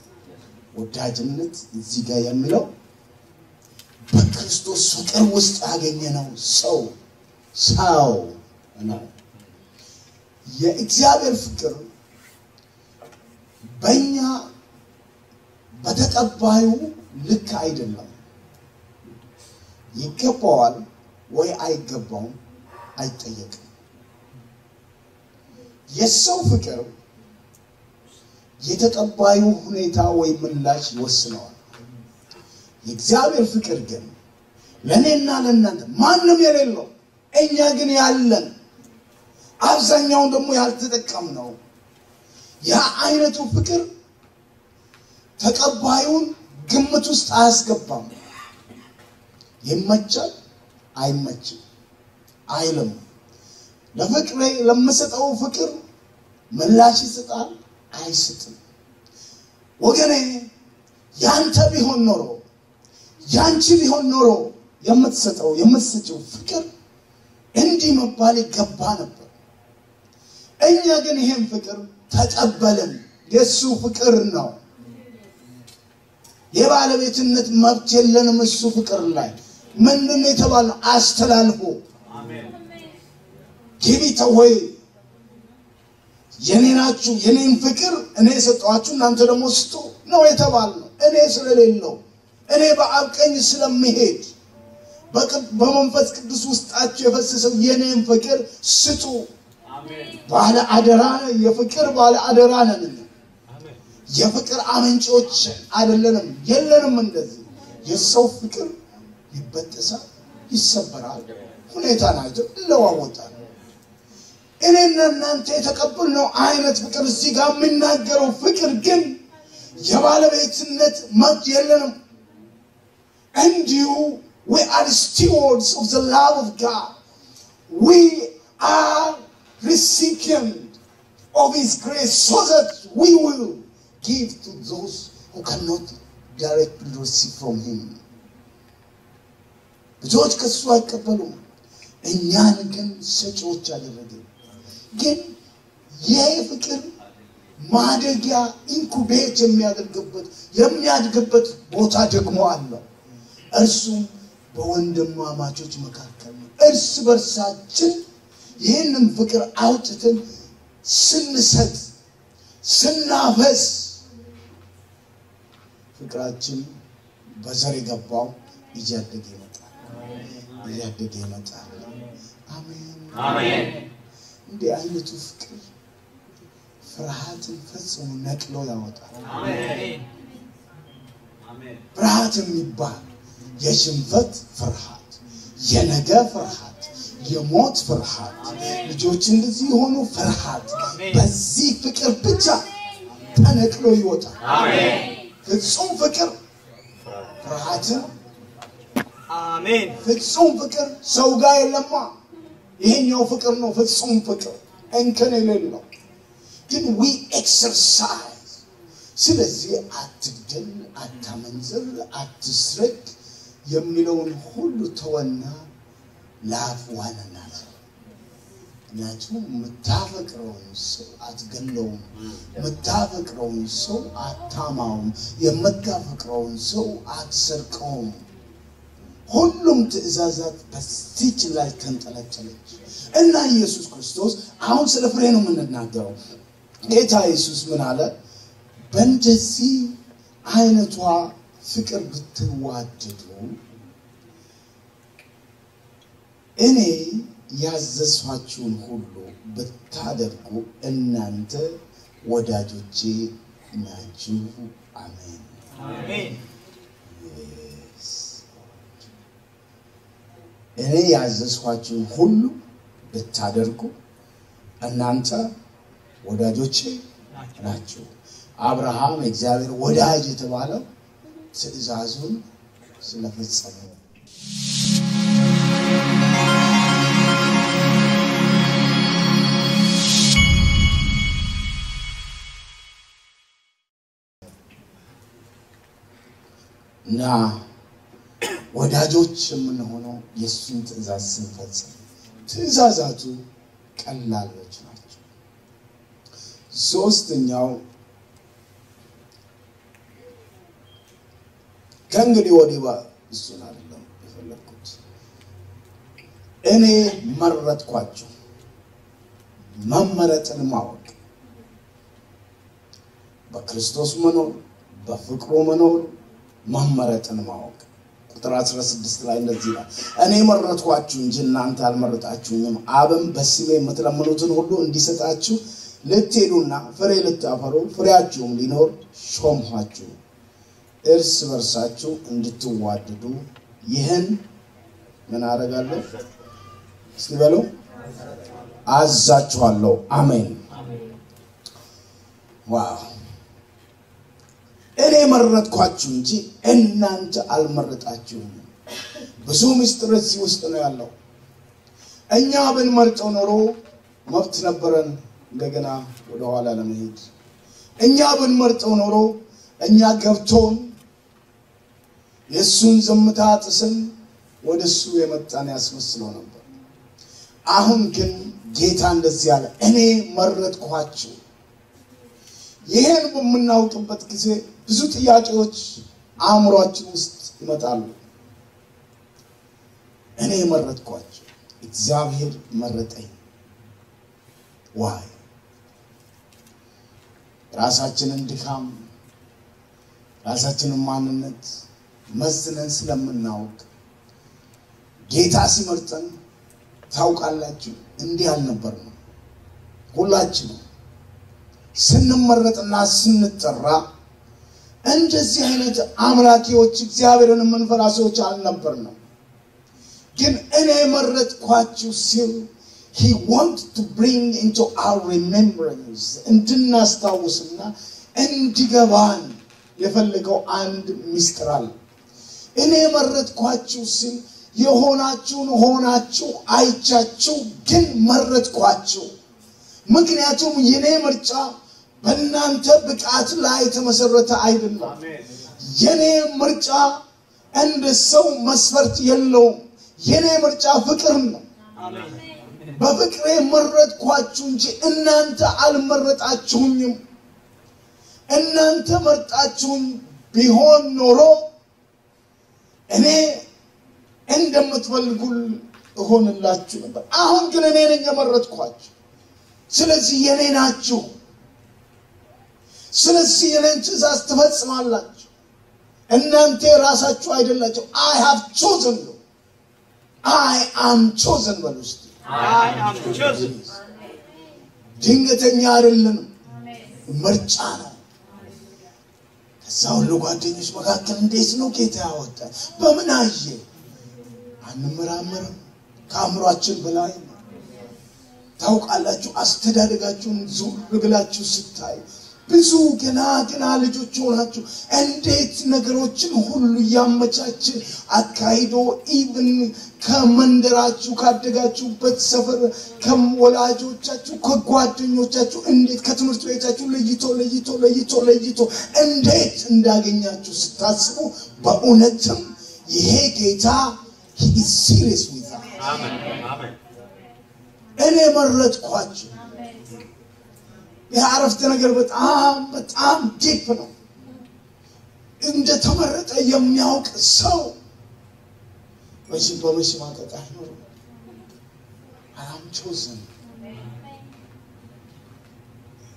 ወዳጅነት እዚህ ጋር የሚለው በክርስቶስ ፍቅር ውስጥ ያገኘነው ሰው ሰው ነው። የእግዚአብሔር ፍቅር በእኛ በተቀባዩ ልክ አይደለም። ይገባዋል ወይ አይገባውም አይጠየቅም። የሰው ፍቅር የተቀባዩ ሁኔታ ወይ ምላሽ ይወስነዋል። የእግዚአብሔር ፍቅር ግን ለእኔና ለእናንተ ማንም የሌለው እኛ ግን ያለን አብዛኛውን ደግሞ ያልተጠቀምነው ያ አይነቱ ፍቅር ተቀባዩን ግምት ውስጥ አያስገባም። ይመቻል፣ አይመችም አይልም። ለፍቅሬ ለምሰጠው ፍቅር ምላሽ ይሰጣል፣ አይስጥም። ወገኔ ያንተ ቢሆን ኖሮ ያንቺ ቢሆን ኖሮ የምትሰጠው የምትሰጪው ፍቅር እንዲህ መባል ይገባ ነበር። እኛ ግን ይሄን ፍቅር ተቀበልን። የእሱ ፍቅር ነው። የባለቤትነት መብት የለንም እሱ ፍቅር ላይ ምንድን ነው የተባልነው? አስተላልፎ ጊቢተ ወይ የኔ ናችሁ፣ የኔን ፍቅር እኔ የሰጠኋችሁ እናንተ ደግሞ ስጡ ነው የተባልነው። እኔ ስለሌለው እኔ በአብ ቀኝ ስለምሄድ በመንፈስ ቅዱስ ውስጣችሁ የፈሰሰው የኔን ፍቅር ስጡ። ባለ አደራ የፍቅር ባለ አደራ ነን። የፍቅር አመንጮች አይደለንም፣ የለንም። እንደዚህ የሰው ፍቅር ይበጠሳል፣ ይሰበራል፣ ሁኔታን አይቶ ይለዋወጣል። እኔና እናንተ የተቀበልነው አይነት ፍቅር እዚህ ጋር የሚናገረው ፍቅር ግን የባለቤትነት መብት የለንም። እንዲሁ we are stewards of the love of God. We are recipient of His grace so that we will give to those who cannot directly receive from Him. ብዙዎች ከሱ አይቀበሉም፣ እኛን ግን ሰጪዎች አደረግን። ግን ይህ ፍቅር ማደጊያ ኢንኩቤት የሚያደርግበት የሚያድግበት ቦታ ደግሞ አለው። እርሱም በወንድማማቾች መካከል ነው። እርስ በርሳችን ይህንን ፍቅር አውጥተን ስንሰጥ ስናፈስ ፍቅራችን በዘር የገባው እያደገ ይመጣል፣ እያደገ ይመጣል። አሜን። አሜን እንዲህ አይነቱ ፍቅር ፍርሃትን ፈጽሞ ነቅሎ ያወጣል። ፍርሃት የሚባል የሽንፈት ፍርሃት፣ የነገ ፍርሃት፣ የሞት ፍርሃት፣ ልጆች እንደዚህ የሆኑ ፍርሃት በዚህ ፍቅር ብቻ ተነቅሎ ይወጣል። ፍጹም ፍቅር ፍርሃትን፣ ፍጹም ፍቅር ሰው ጋር የለማ። ይሄኛው ፍቅር ነው ፍጹም ፍቅር። እንከን የሌለው ግን we exercise ስለዚህ አትግደል፣ አታመንዝር፣ አትስረቅ የሚለውን ሁሉ ተወና ላፍ ዋንና ምክንያቱም የምታፈቅረውን ሰው አትገለውም፣ የምታፈቅረውን ሰው አታማውም፣ የምታፈቅረውን ሰው አትሰርቀውም። ሁሉም ትእዛዛት በዚች ላይ ተንጠለጠለች እና ኢየሱስ ክርስቶስ አሁን ስለ ፍሬ ነው የምንናገረው። ጌታ ኢየሱስ ምን አለ? በእንደዚህ አይነቷ ፍቅር ብትዋደዱ እኔ ያዘዝኋችሁን ሁሉ ብታደርጉ እናንተ ወዳጆቼ ናችሁ። አሜን። እኔ ያዘዝኋችሁን ሁሉ ብታደርጉ እናንተ ወዳጆቼ ናችሁ። አብርሃም የእግዚአብሔር ወዳጅ የተባለው ትእዛዙን ስለፈጸመ እና ወዳጆች የምንሆነው የእሱን ትእዛዝ ስንፈጽም፣ ትእዛዛቱ ቀላሎች ናቸው። ሶስተኛው ከእንግዲህ ወዲህ እሱን አይደለም የፈለግኩት። እኔ መረጥኳችሁ። መመረጥን ማወቅ በክርስቶስ መኖር፣ በፍቅሩ መኖር፣ መመረጥን ማወቅ ቁጥር 16 ላይ እንደዚህ ይላል፣ እኔ መረጥኳችሁ እንጂ እናንተ አልመረጣችሁኝም፣ አብም በስሜ የምትለምኑትን ሁሉ እንዲሰጣችሁ ልትሄዱና ፍሬ ልታፈሩ ፍሬያችሁም ሊኖር ሾምኋችሁ እርስ በርሳችሁ እንድትዋደዱ ይህን ምን አደርጋለሁ? እስቲ በሉ አዛችኋለሁ። አሜን። ዋው! እኔ መረጥኳችሁ እንጂ እናንተ አልመረጣችሁም። ብዙ ምስጢር እዚህ ውስጥ ነው ያለው። እኛ ብንመርጠው ኖሮ መብት ነበረን እንደገና ወደኋላ ለመሄድ። እኛ ብንመርጠው ኖሮ እኛ ገብቶን የእሱን ዝምታ ጥስን ወደ እሱ የመጣን ያስመስለው ነበር። አሁን ግን ጌታ እንደዚህ አለ፣ እኔ መረጥኳችሁ። ይህን በምናውቅበት ጊዜ ብዙ ጥያቄዎች አእምሯችን ውስጥ ይመጣሉ። እኔ መረጥኳችሁ፣ እግዚአብሔር መረጠኝ። ዋይ ራሳችንን ድካም ራሳችንን ማንነት መዝነን ስለምናውቅ ጌታ ሲመርጠን ታውቃላችሁ፣ እንዲህ አልነበርንም። ሁላችንም ስንመረጥና ስንጠራ እንደዚህ አይነት አምላኪዎች እግዚአብሔርን የምንፈራ ሰዎች አልነበርንም። ግን እኔ መረጥኳችሁ ሲል he want to bring into our remembrance እንድናስታውስና እንዲገባን የፈለገው አንድ ምስጢር አለ። እኔ መረጥኳችሁ ሲል የሆናችሁን ሆናችሁ አይቻችሁ ግን መረጥኳችሁ። ምክንያቱም የኔ ምርጫ በእናንተ ብቃት ላይ የተመሰረተ አይደለም። የኔ ምርጫ እንደ ሰው መስፈርት የለውም። የኔ ምርጫ ፍቅር ነው። በፍቅሬ መረጥኳችሁ እንጂ እናንተ አልመረጣችሁኝም። እናንተ መርጣችሁኝ ቢሆን ኖሮ እኔ እንደምትፈልጉ እሆንላችሁ ነበር። አሁን ግን እኔ ነኝ የመረጥኳችሁ። ስለዚህ የኔ ናችሁ። ስለዚህ የኔን ትእዛዝ ትፈጽማላችሁ። እናንተ የራሳችሁ አይደላችሁ። I have chosen ነው። I am chosen በሉ እስቲ።. ድንገተኛ አይደለንም፣ ምርጫ ነው። ከዛ ሁሉ ጓደኞች መካከል እንዴት ነው ጌታ ያወጣ? በምን አየ? አንመራመርም። ከአእምሯችን በላይ ነው። ታውቃላችሁ፣ አስተዳደጋችሁን ዙር ብላችሁ ስታዩ ብዙ ገና ገና ልጆች ሆናችሁ እንዴት ነገሮችን ሁሉ እያመቻች አካሂዶ even ከመንደራችሁ ካደጋችሁበት ሰፈር ከወላጆቻችሁ ከጓደኞቻችሁ እንዴት ከትምህርት ቤታችሁ ለይቶ ለይቶ ለይቶ ለይቶ እንዴት እንዳገኛችሁ ስታስቡ በእውነትም ይሄ ጌታ serious. Amen. እኔ መረጥኳችሁ። ይህ አረፍተ ነገር በጣም በጣም deep ነው። እንደተመረጠ የሚያውቅ ሰው መቼም በመሸማቀቅ አይኖርም። አም ቾዝን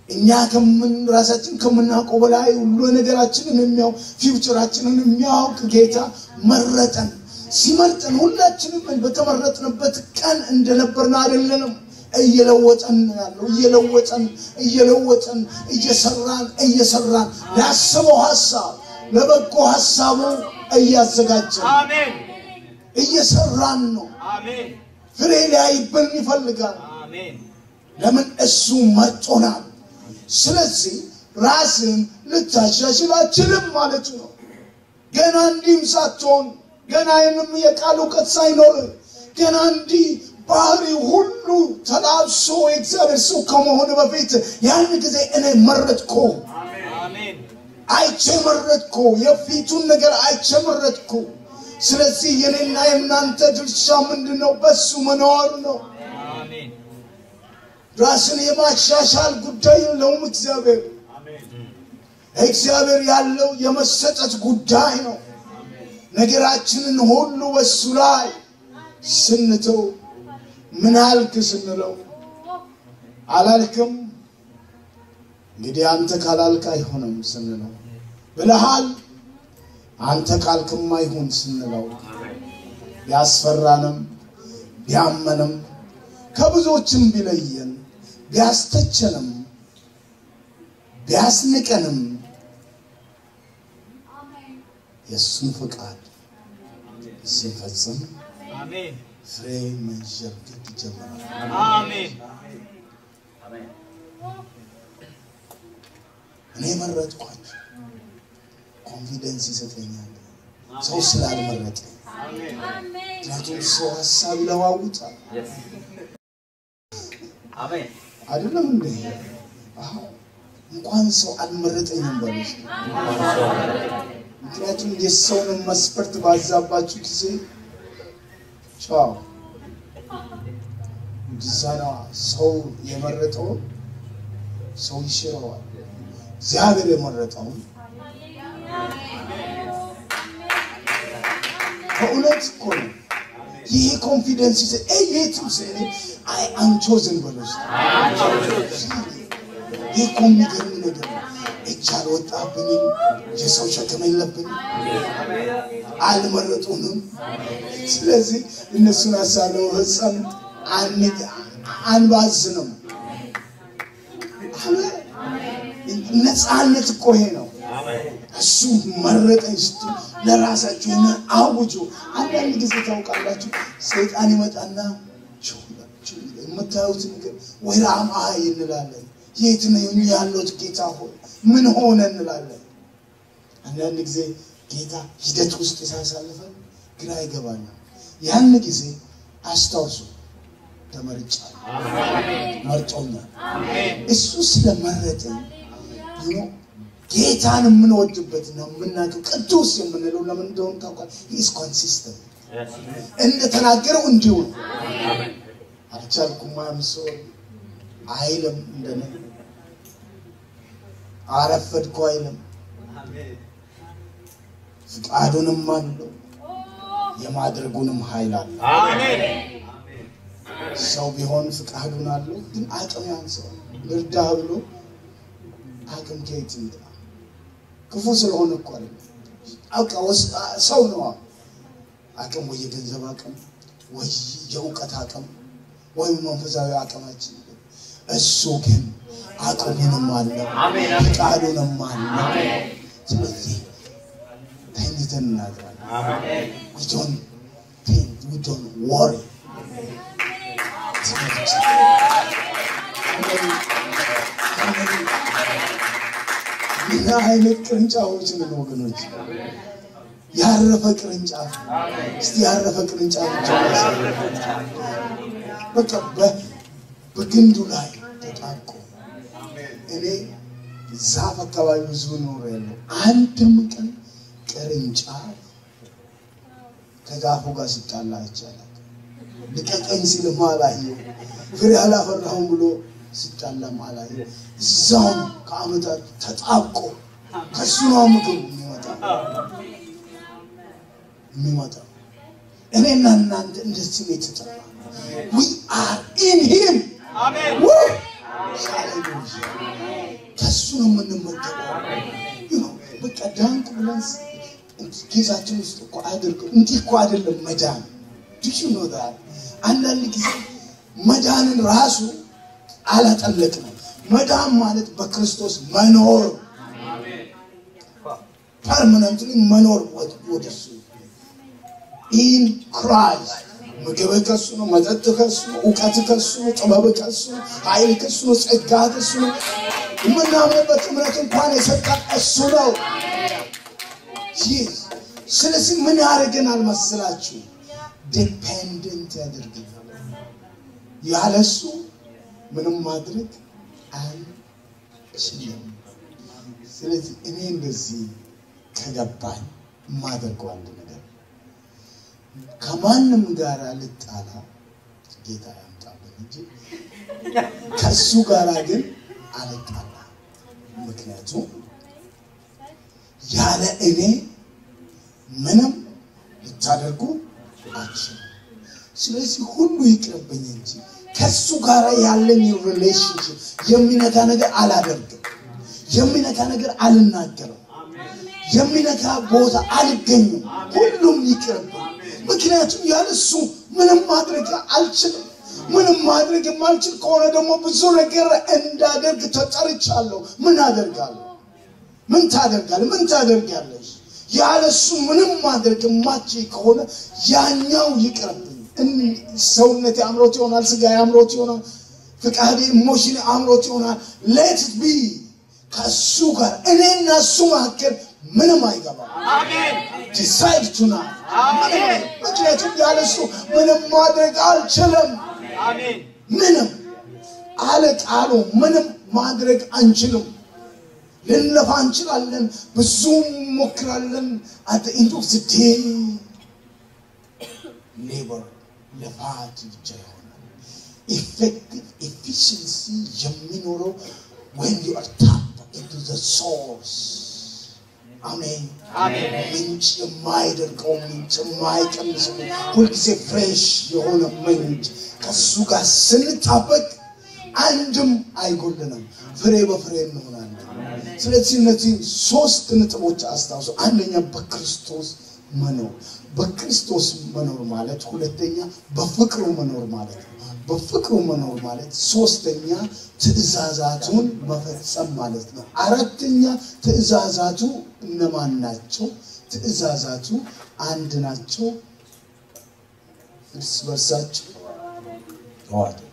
እኛ ከምን ራሳችን ከምናውቀው በላይ ሁሉ ነገራችንን የሚያውቅ ፊውቸራችንን የሚያውቅ ጌታ መረጠን። ሲመርጠን ሁላችንም በተመረጥንበት ቀን እንደነበርን አይደለንም። እየለወጠን ያለው። እየለወጠን እየለወጠን እየሰራን እየሰራን ላስበው ሀሳብ ለበጎ ሀሳቡ እያዘጋጀን እየሰራን ነው። ፍሬ ሊያይብን ይፈልጋል። ለምን እሱ መርጦናል። ስለዚህ ራስን ልታሻሽል አችልም ማለቱ ነው። ገና እንዲህም ሳትሆን ገና ይህንም የቃል እውቀት ሳይኖር ገና እንዲህ ባህሪ ሁሉ ተላብሶ የእግዚአብሔር ሰው ከመሆን በፊት ያን ጊዜ እኔ አሜን አይቼ መረጥኩ፣ የፊቱን ነገር አይቼ መረጥኩ። ስለዚህ የኔና የእናንተ ድርሻ ምንድን ነው? በሱ መኖር ነው። ራስን የማሻሻል ጉዳይ የለውም እግዚአብሔር እግዚአብሔር ያለው የመሰጠት ጉዳይ ነው። ነገራችንን ሁሉ በሱ ላይ ስንተው ምን አልክ ስንለው አላልክም? እንግዲህ አንተ ካላልክ አይሆንም ስንለው ብለሃል? አንተ ካልክም አይሁን ስንለው ቢያስፈራንም ቢያመንም ከብዙዎችም ቢለየን ቢያስተቸንም ቢያስንቀንም የእሱን ፈቃድ ስንፈጽም ፍሬ መንዠርገግ ይጀምራል። አሜን እኔ መረጥኳችሁ። confidence ይሰጠኛል ሰው ስላልመረጠ። ምክንያቱም ሰው ሀሳብ ይለዋውጣል አሜን አይደለም? አዎ እንኳን ሰው አልመረጠኝም በሉት። ምክንያቱም የሰውንም መስፈርት ባዛባችሁ ጊዜ ቻው እንደዛ ነዋ። ሰው የመረጠውን ሰው ይሽረዋል። እግዚአብሔር የመረጠውን በእውነት እኮ ነው። ይሄ confidence ይዘ የትም ስለ አይ አንቾዝን በሉት። ይህ እኮ የሚገርም ነገር ነው። እጅ አልወጣብንም፣ የሰው ሸክም የለብንም፣ አልመረጡንም። ስለዚህ እነሱን ሀሳብ ለመፈጸም አን- አንባዝንም። ነፃነት እኮ ይሄ ነው። እሱ መረጠኝ ስትሉ ለራሳችሁ አውጁ። አንዳንድ ጊዜ ታውቃላችሁ፣ ሰይጣን ይመጣና የምታዩት ነገር ወይ ራም አይ እንላለን። የት ነው ያለሁት ጌታ ሆይ ምን ሆነ እንላለን። አንዳንድ ጊዜ ጌታ ሂደት ውስጥ ሳያሳልፈን ግራ ይገባናል። ያን ጊዜ አስታውሱ፣ ተመርጫለሁ፣ መርጦኛል። እሱ ስለመረጠኝ ጌታን የምንወድበት ነው የምናውቀው። ቅዱስ የምንለው ለምን እንደሆነ ታውቃል? He's consistent እንደተናገረው እንዲሁ አልቻልኩም አምሶ አይልም፣ እንደኔ አረፈድኩ አይልም። ፍቃዱንም አለው የማድረጉንም ኃይል አሜን ሰው ቢሆን ፍቃዱን አለው፣ ግን አቅም ያንሰዋል። ልርዳህ ብሎ አቅም ከየት ይምጣ? ክፉ ስለሆነ እኮ አይደለም። ሰው ነው አቅም፣ ወይ የገንዘብ አቅም፣ ወይ የእውቀት አቅም፣ ወይም መንፈሳዊ አቅማችን። እሱ ግን አቅሙንም አለው ፍቃዱንም አለው። ስለዚህ ተኝተን እናድራለን። don't worry. ምን አይነት ቅርንጫፎች ነን ወገኖች? ያረፈ ቅርንጫፍ እስቲ ያረፈ ቅርንጫፎች በቃ በግንዱ ላይ ተጣብቆ እኔ ዛፍ አካባቢ ብዙ ኖር ያለው አንድም ቀን ቅርንጫፍ ከዛፉ ጋር ሲጣላ አይቻላል። ልቀቀኝ ሲልም አላየው፣ ፍሬ አላፈራሁም ብሎ ሲጣላም አላየው። እዛው ነው ከዓመታት ተጣብቆ ከሱ ነው ምግብ የሚመጣው የሚመጣው። እኔና እናንተ እንደዚህ ነው የተጠራ። We are in Him አሜን ከሱ ነው። የምንመገበው። በቃ ዳንኩ ብለን ጌታችን ውስጥ እኮ አድርገው እንዲህ እኮ አይደለም መዳን። ዲሽ ነው አንዳንድ ጊዜ መዳንን ራሱ አላጠለቅ ነው። መዳን ማለት በክርስቶስ መኖር። permanently መኖር ወደ in Christ ምግብ ከሱ ነው፣ መጠጥ ከሱ ነው፣ እውቀት ከሱ ነው፣ ጥበብ ከሱ ነው፣ ኃይል ከሱ ነው፣ ጸጋ ከሱ ነው። የምናምንበት እምነት እንኳን የሰጠን እሱ ነው። ይህ ስለዚህ ምን ያደርገናል መስላችሁ? ዲፔንደንት ያደርገናል። ያለሱ ምንም ማድረግ አንችልም። ስለዚህ እኔ እንደዚህ ከገባኝ የማደርገው አንድ ከማንም ጋር ልጣላ ጌታ ያምጣብን እንጂ ከእሱ ጋር ግን አልጣላ። ምክንያቱም ያለ እኔ ምንም ልታደርጉ አልችልም። ስለዚህ ሁሉ ይቅርብኝ እንጂ ከሱ ጋር ያለኝ relationship የሚነካ ነገር አላደርግም። የሚነካ ነገር አልናገርም። የሚነካ ቦታ አልገኝም። ሁሉም ይቅርብኝ። ምክንያቱም ያለሱ ምንም ማድረግ አልችልም። ምንም ማድረግ የማልችል ከሆነ ደግሞ ብዙ ነገር እንዳደርግ ተጠርቻለሁ። ምን አደርጋለሁ? ምን ታደርጋለህ? ምን ታደርጋለሽ? ያለሱ ምንም ማድረግ የማትችል ከሆነ ያኛው ይቅርብኝ። ሰውነት አምሮት ይሆናል፣ ስጋ አምሮት ይሆናል፣ ፍቃዴ emotion አምሮት ይሆናል። let be ከሱ ጋር እኔና እሱ መካከል ምንም አይገባም። አሜን decide ቱና አሜን ምክንያቱም ያለሱ ምንም ማድረግ አልችልም። ምንም አለ ቃሉ ምንም ማድረግ አንችልም። ልንለፋ እንችላለን፣ ብዙ ሞክራለን። at end of the labor ልፋት ብቻ ይሆናል። effective efficiency የሚኖረው when you are tapped into the source አሜን ምንጭ የማይደርቀው ምንጭ የማይቀንስ ምንጭ ሁልጊዜ fresh የሆነ ምንጭ ከሱ ጋር ስንጣበቅ አንድም አይጎልንም፣ ፍሬ በፍሬ እንሆናለን። ስለዚህ እነዚህ ሶስት ነጥቦች አስታውሱ። አንደኛ በክርስቶስ መኖር፣ በክርስቶስ መኖር ማለት ሁለተኛ በፍቅሩ መኖር ማለት ነው። በፍቅሩ መኖር ማለት ሶስተኛ ትእዛዛቱን መፈጸም ማለት ነው። አራተኛ ትእዛዛቱ እነማን ናቸው? ትእዛዛቱ አንድ ናቸው። እርስ በርሳቸው ተዋደዱ።